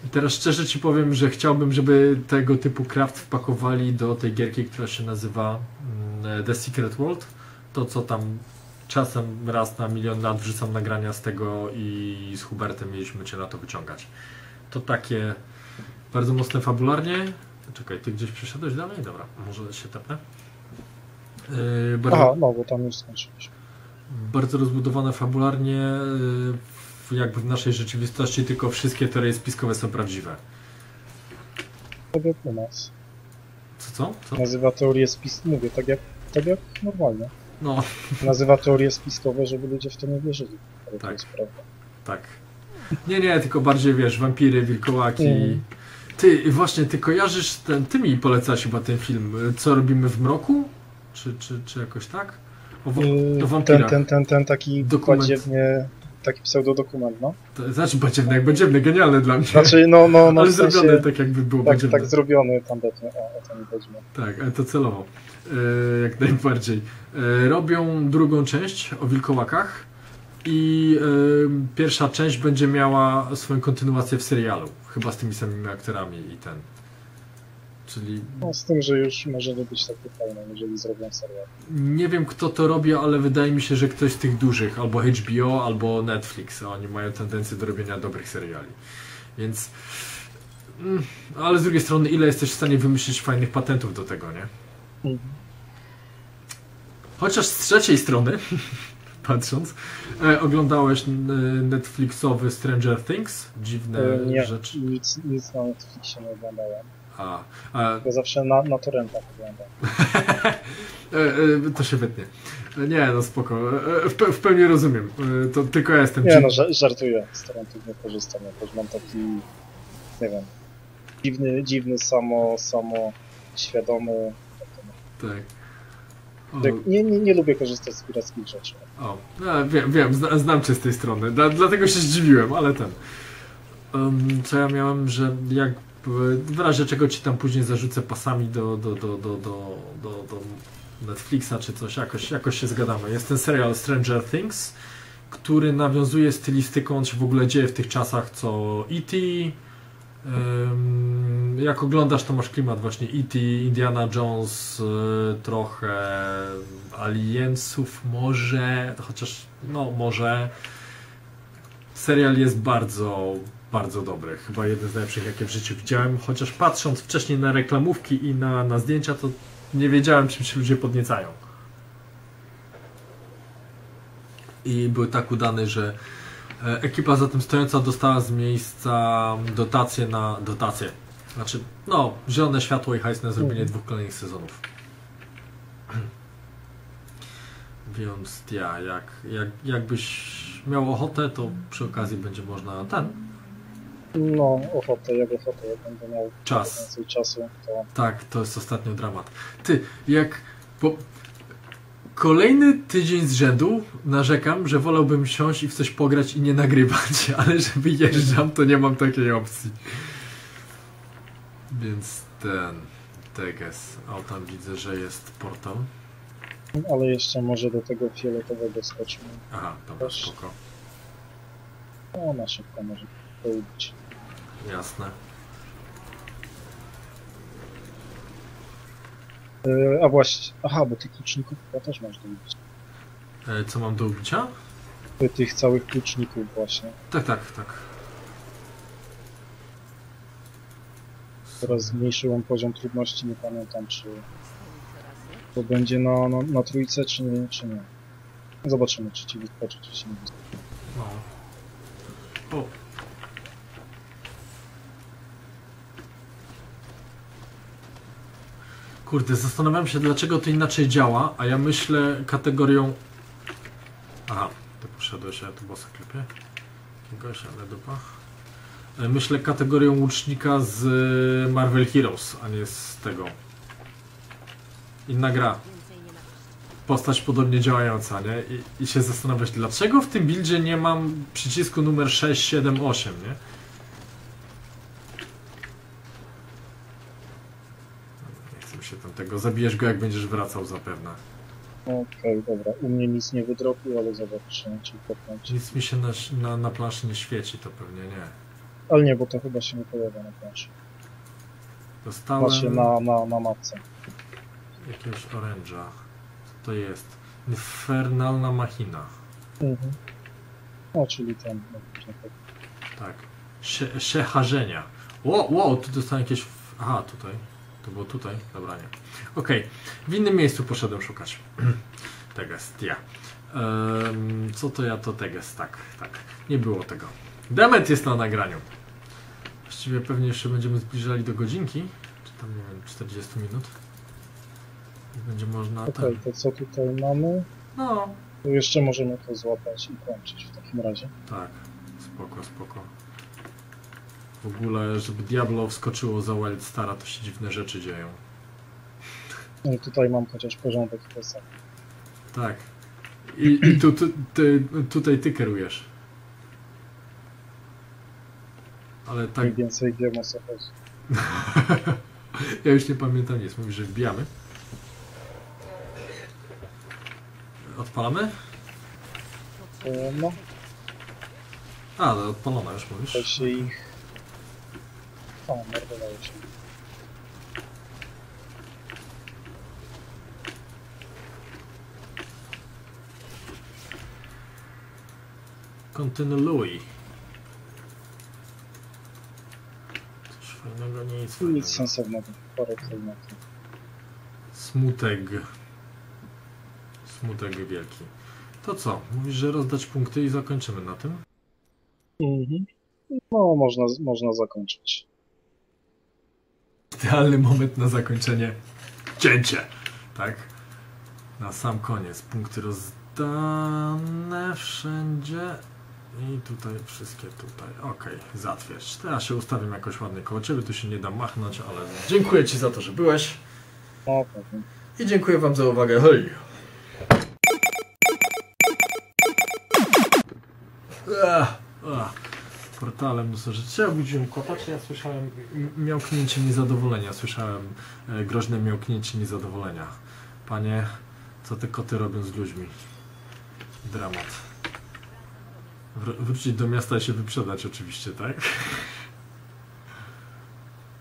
Speaker 1: I teraz szczerze Ci powiem, że chciałbym, żeby tego typu craft wpakowali do tej gierki, która się nazywa mm, The Secret World. To co tam czasem raz na milion lat wrzucam nagrania z tego i z Hubertem mieliśmy Cię na to wyciągać. To takie bardzo mocne fabularnie. Czekaj, Ty gdzieś przeszedłeś dalej? Dobra, może się tepnę. Yy, bardzo...
Speaker 2: Aha, no bo tam już skończyliśmy.
Speaker 1: bardzo rozbudowane fabularnie, y, w- jakby w naszej rzeczywistości, tylko wszystkie teorie spiskowe są prawdziwe.
Speaker 2: Tak jak u nas.
Speaker 1: Co, co? co?
Speaker 2: Nazywa teorie spis... Mówię, tak jak, tak jak normalnie.
Speaker 1: No,
Speaker 2: Nazywa teorie spiskowe, żeby ludzie w to nie wierzyli. Ale to
Speaker 1: Tak.
Speaker 2: jest prawda.
Speaker 1: tak. Nie, nie, tylko bardziej, wiesz, wampiry, wilkołaki.
Speaker 2: Mm.
Speaker 1: Ty, właśnie, ty kojarzysz, ten, ty mi polecałeś chyba ten film, Co robimy w mroku? Czy, czy, czy jakoś tak? O, o wampirach.
Speaker 2: ten, ten, ten, ten taki
Speaker 1: Dokument.
Speaker 2: badziewnie, taki pseudodokument, no.
Speaker 1: To, znaczy badziewny, jak badziewny, genialny dla mnie.
Speaker 2: Znaczy, no, no, no
Speaker 1: Ale
Speaker 2: w sensie,
Speaker 1: zrobione tak, jakby było
Speaker 2: tak,
Speaker 1: badziewne.
Speaker 2: tak zrobiony tandetnie, o, o to mi chodzi. no.
Speaker 1: Tak, ale to celowo. E, jak najbardziej. E, robią drugą część o wilkołakach. I ym, pierwsza część będzie miała swoją kontynuację w serialu. Chyba z tymi samymi aktorami i ten. Czyli
Speaker 2: No, z tym, że już może nie być takie fajne, jeżeli zrobią serial.
Speaker 1: nie wiem kto to robi, ale wydaje mi się, że ktoś z tych dużych, albo HBO, albo Netflix. Oni mają tendencję do robienia dobrych seriali. Więc. mm, Ale z drugiej strony, ile jesteś w stanie wymyślić fajnych patentów do tego, nie?
Speaker 2: Mhm.
Speaker 1: Chociaż z trzeciej strony, patrząc, e, oglądałeś Netflixowy Stranger Things? Dziwne
Speaker 2: E, Nie,
Speaker 1: rzeczy.
Speaker 2: nic, nic na Netflixie nie oglądałem.
Speaker 1: A, a,
Speaker 2: zawsze na, na torrentach oglądam.
Speaker 1: e, e, to się wytnie. Nie, no spoko. W, pe- w pełni rozumiem. To tylko ja jestem
Speaker 2: Nie no, ża- żartuję, z torrentów nie korzystam, jakoś mam taki, nie wiem, dziwny, dziwny samo, samo świadomy.
Speaker 1: Tak. O,
Speaker 2: Tak, nie, nie, nie lubię korzystać z pirackich rzeczy.
Speaker 1: O. No, wiem, wiem zna, znam cię z tej strony. Dla, dlatego się zdziwiłem, ale ten. Em, co ja miałem, że jak w razie czego ci tam później zarzucę pasami do, do, do, do, do, do, do Netflixa czy coś, jakoś, jakoś się zgadamy. Jest ten serial Stranger Things, który nawiązuje stylistyką, on się w ogóle dzieje w tych czasach co E.T. Jak oglądasz, to masz klimat właśnie E.T., Indiana Jones, y, trochę Aliensów może, chociaż no może. Serial jest bardzo, bardzo dobry. Chyba jeden z najlepszych, jakie w życiu widziałem. Chociaż patrząc wcześniej na reklamówki i na, na zdjęcia, to nie wiedziałem, czym się ludzie podniecają. I był tak udany, że e, ekipa za tym stojąca dostała z miejsca dotację na dotację. Znaczy, no, zielone światło i hajs na zrobienie dwóch kolejnych sezonów. Więc ja, jak, jak, jakbyś miał ochotę, to przy okazji będzie można ten
Speaker 2: No, ochotę, jak ochotę, jak będę miał
Speaker 1: Czas.
Speaker 2: więcej czasu, to
Speaker 1: Tak, to jest ostatnio dramat. Ty, jak po... kolejny tydzień z rzędu narzekam, że wolałbym siąść i w coś pograć i nie nagrywać, ale że wyjeżdżam, to nie mam takiej opcji. Więc ten Teges. O, tam widzę, że jest portal.
Speaker 2: ale jeszcze może do tego fioletowego skoczmy.
Speaker 1: Aha, dobra,
Speaker 2: Też.
Speaker 1: spoko.
Speaker 2: No, na szybko może połudzić.
Speaker 1: Jasne.
Speaker 2: Yy, a właśnie, aha, bo tych kluczników chyba też masz dołudzić.
Speaker 1: E, co mam do ubicia?
Speaker 2: Yy, Tych całych kluczników właśnie.
Speaker 1: Tak, tak, tak.
Speaker 2: Teraz zmniejszyłem poziom trudności, nie pamiętam czy to będzie na, na, na trójce, czy nie, czy nie. Zobaczymy, czy ci wyskoczy, czy ci nie.
Speaker 1: No. O. Kurde, zastanawiam się, dlaczego to inaczej działa, a ja myślę kategorią... Aha, ty poszedłeś, ja tu bossa klepię. Jakiegoś, ale dupa. E, Myślę kategorią łucznika z e, Marvel Heroes, a nie z tego. Inna gra postać podobnie działająca, nie? I, I się zastanawiać, dlaczego w tym buildzie nie mam przycisku numer 6, 7, 8, nie? Nie chcę mi się tam tego. Zabijesz go, jak będziesz wracał zapewne.
Speaker 2: Okej, dobra. U mnie nic nie wydropił, ale zobaczymy, czy popnąć.
Speaker 1: Nic mi się na, na, na planszy nie świeci, to pewnie nie.
Speaker 2: Ale nie, bo to chyba się nie pojawia na planszy.
Speaker 1: Dostałem
Speaker 2: Znaczy na, na, na mapce.
Speaker 1: jakiegoś oręża. Co to jest? Infernalna machina.
Speaker 2: Mhm. O, czyli ten. no, tak.
Speaker 1: Tak. Sie- Siecharzenia. Ło, ło, tu dostałem jakieś... Aha, tutaj. To było tutaj? Dobra, nie. Okej. W innym miejscu poszedłem szukać. Tegest, ja. Co to ja to Tegest? Tak, tak. Nie było tego. Demet jest na nagraniu. Właściwie pewnie jeszcze będziemy zbliżali do godzinki. Czy tam, nie wiem, 40 minut. Będzie można...
Speaker 2: Okej,
Speaker 1: ten-
Speaker 2: to co tutaj mamy?
Speaker 1: No,
Speaker 2: jeszcze możemy to złapać i kończyć w takim razie.
Speaker 1: Tak, spoko, spoko. W ogóle, żeby Diablo wskoczyło za Wild Stara, to się dziwne rzeczy dzieją.
Speaker 2: No i tutaj mam chociaż porządek w pesach.
Speaker 1: Tak. I, i tu, tu, ty, tutaj ty kierujesz. Ale tak,
Speaker 2: Mniej więcej wiem o co chodzi.
Speaker 1: ja już nie pamiętam nic. Mówisz, że wbijamy. Odpalamy?
Speaker 2: E, No,
Speaker 1: A, ale odpalona już mówisz?
Speaker 2: ich... O, mordowało się.
Speaker 1: Kontynuuj. Coś fajnego, nic fajnego.
Speaker 2: Nic sensownego. Parę kilometrów.
Speaker 1: Smutek. Smutek wielki. To co? Mówisz, że rozdać punkty i zakończymy na tym?
Speaker 2: Mhm. No, można, można zakończyć.
Speaker 1: Idealny moment na zakończenie. Cięcie! Tak? Na sam koniec. Punkty rozdane wszędzie. I tutaj wszystkie tutaj. Okej, zatwierdź. Teraz się ustawiam jakoś ładnie koło Ciebie. Tu się nie da machnąć, ale dziękuję Ci za to, że byłeś. I dziękuję Wam za uwagę. Hej! Portalem mnóstwo rzeczy. Ja obudziłem kota, czy ja słyszałem miałknięcie niezadowolenia. Słyszałem e, groźne miałknięcie niezadowolenia. Panie, co te koty robią z ludźmi? Dramat. Wr- wrócić do miasta i się wyprzedać oczywiście, tak?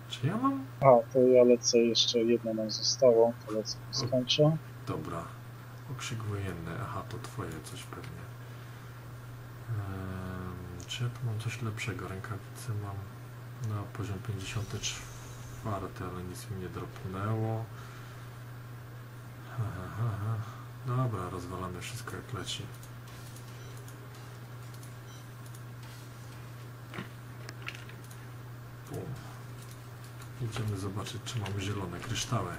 Speaker 1: Czy ja mam?
Speaker 2: A, to ja lecę, jeszcze jedno nam zostało, to lecę, skończę.
Speaker 1: Dobra. Okrzyk wojenny. Aha, to twoje coś pewnie. Ehm, tu mam coś lepszego? Rękawice mam na poziom 54, ale nic mi nie dropnęło. Ha, ha, ha, ha. Dobra, rozwalamy wszystko jak leci. Idziemy zobaczyć, czy mamy zielone kryształy.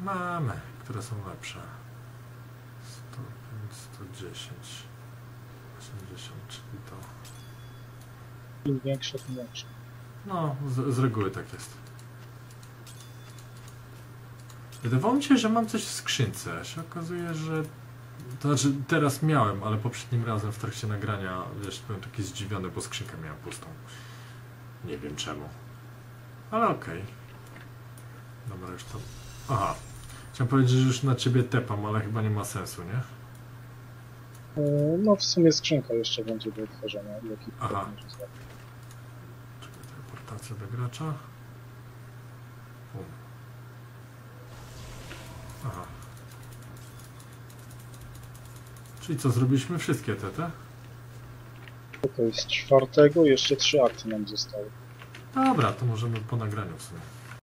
Speaker 1: Mamy, które są lepsze. 105, 110, 80, czyli to.
Speaker 2: Im większe, tym lepsze.
Speaker 1: No, z, z reguły tak jest. Wydawało mi się, że mam coś w skrzynce. Się okazuje, że. To znaczy, teraz miałem, ale poprzednim razem w trakcie nagrania, wiesz, byłem taki zdziwiony, bo skrzynkę miałem pustą. Nie wiem czemu. Ale okej. Dobra, już to. Aha. Chciałem powiedzieć, że już na ciebie tepam, ale chyba nie ma sensu, nie?
Speaker 2: E, No, w sumie skrzynka jeszcze będzie do otworzenia. Jaki
Speaker 1: Aha. Czekaj, teleportacja do gracza. Aha. Czyli co, zrobiliśmy wszystkie te, te?
Speaker 2: To jest czwartego, jeszcze trzy akty nam zostały.
Speaker 1: Dobra, to możemy po nagraniu w sumie.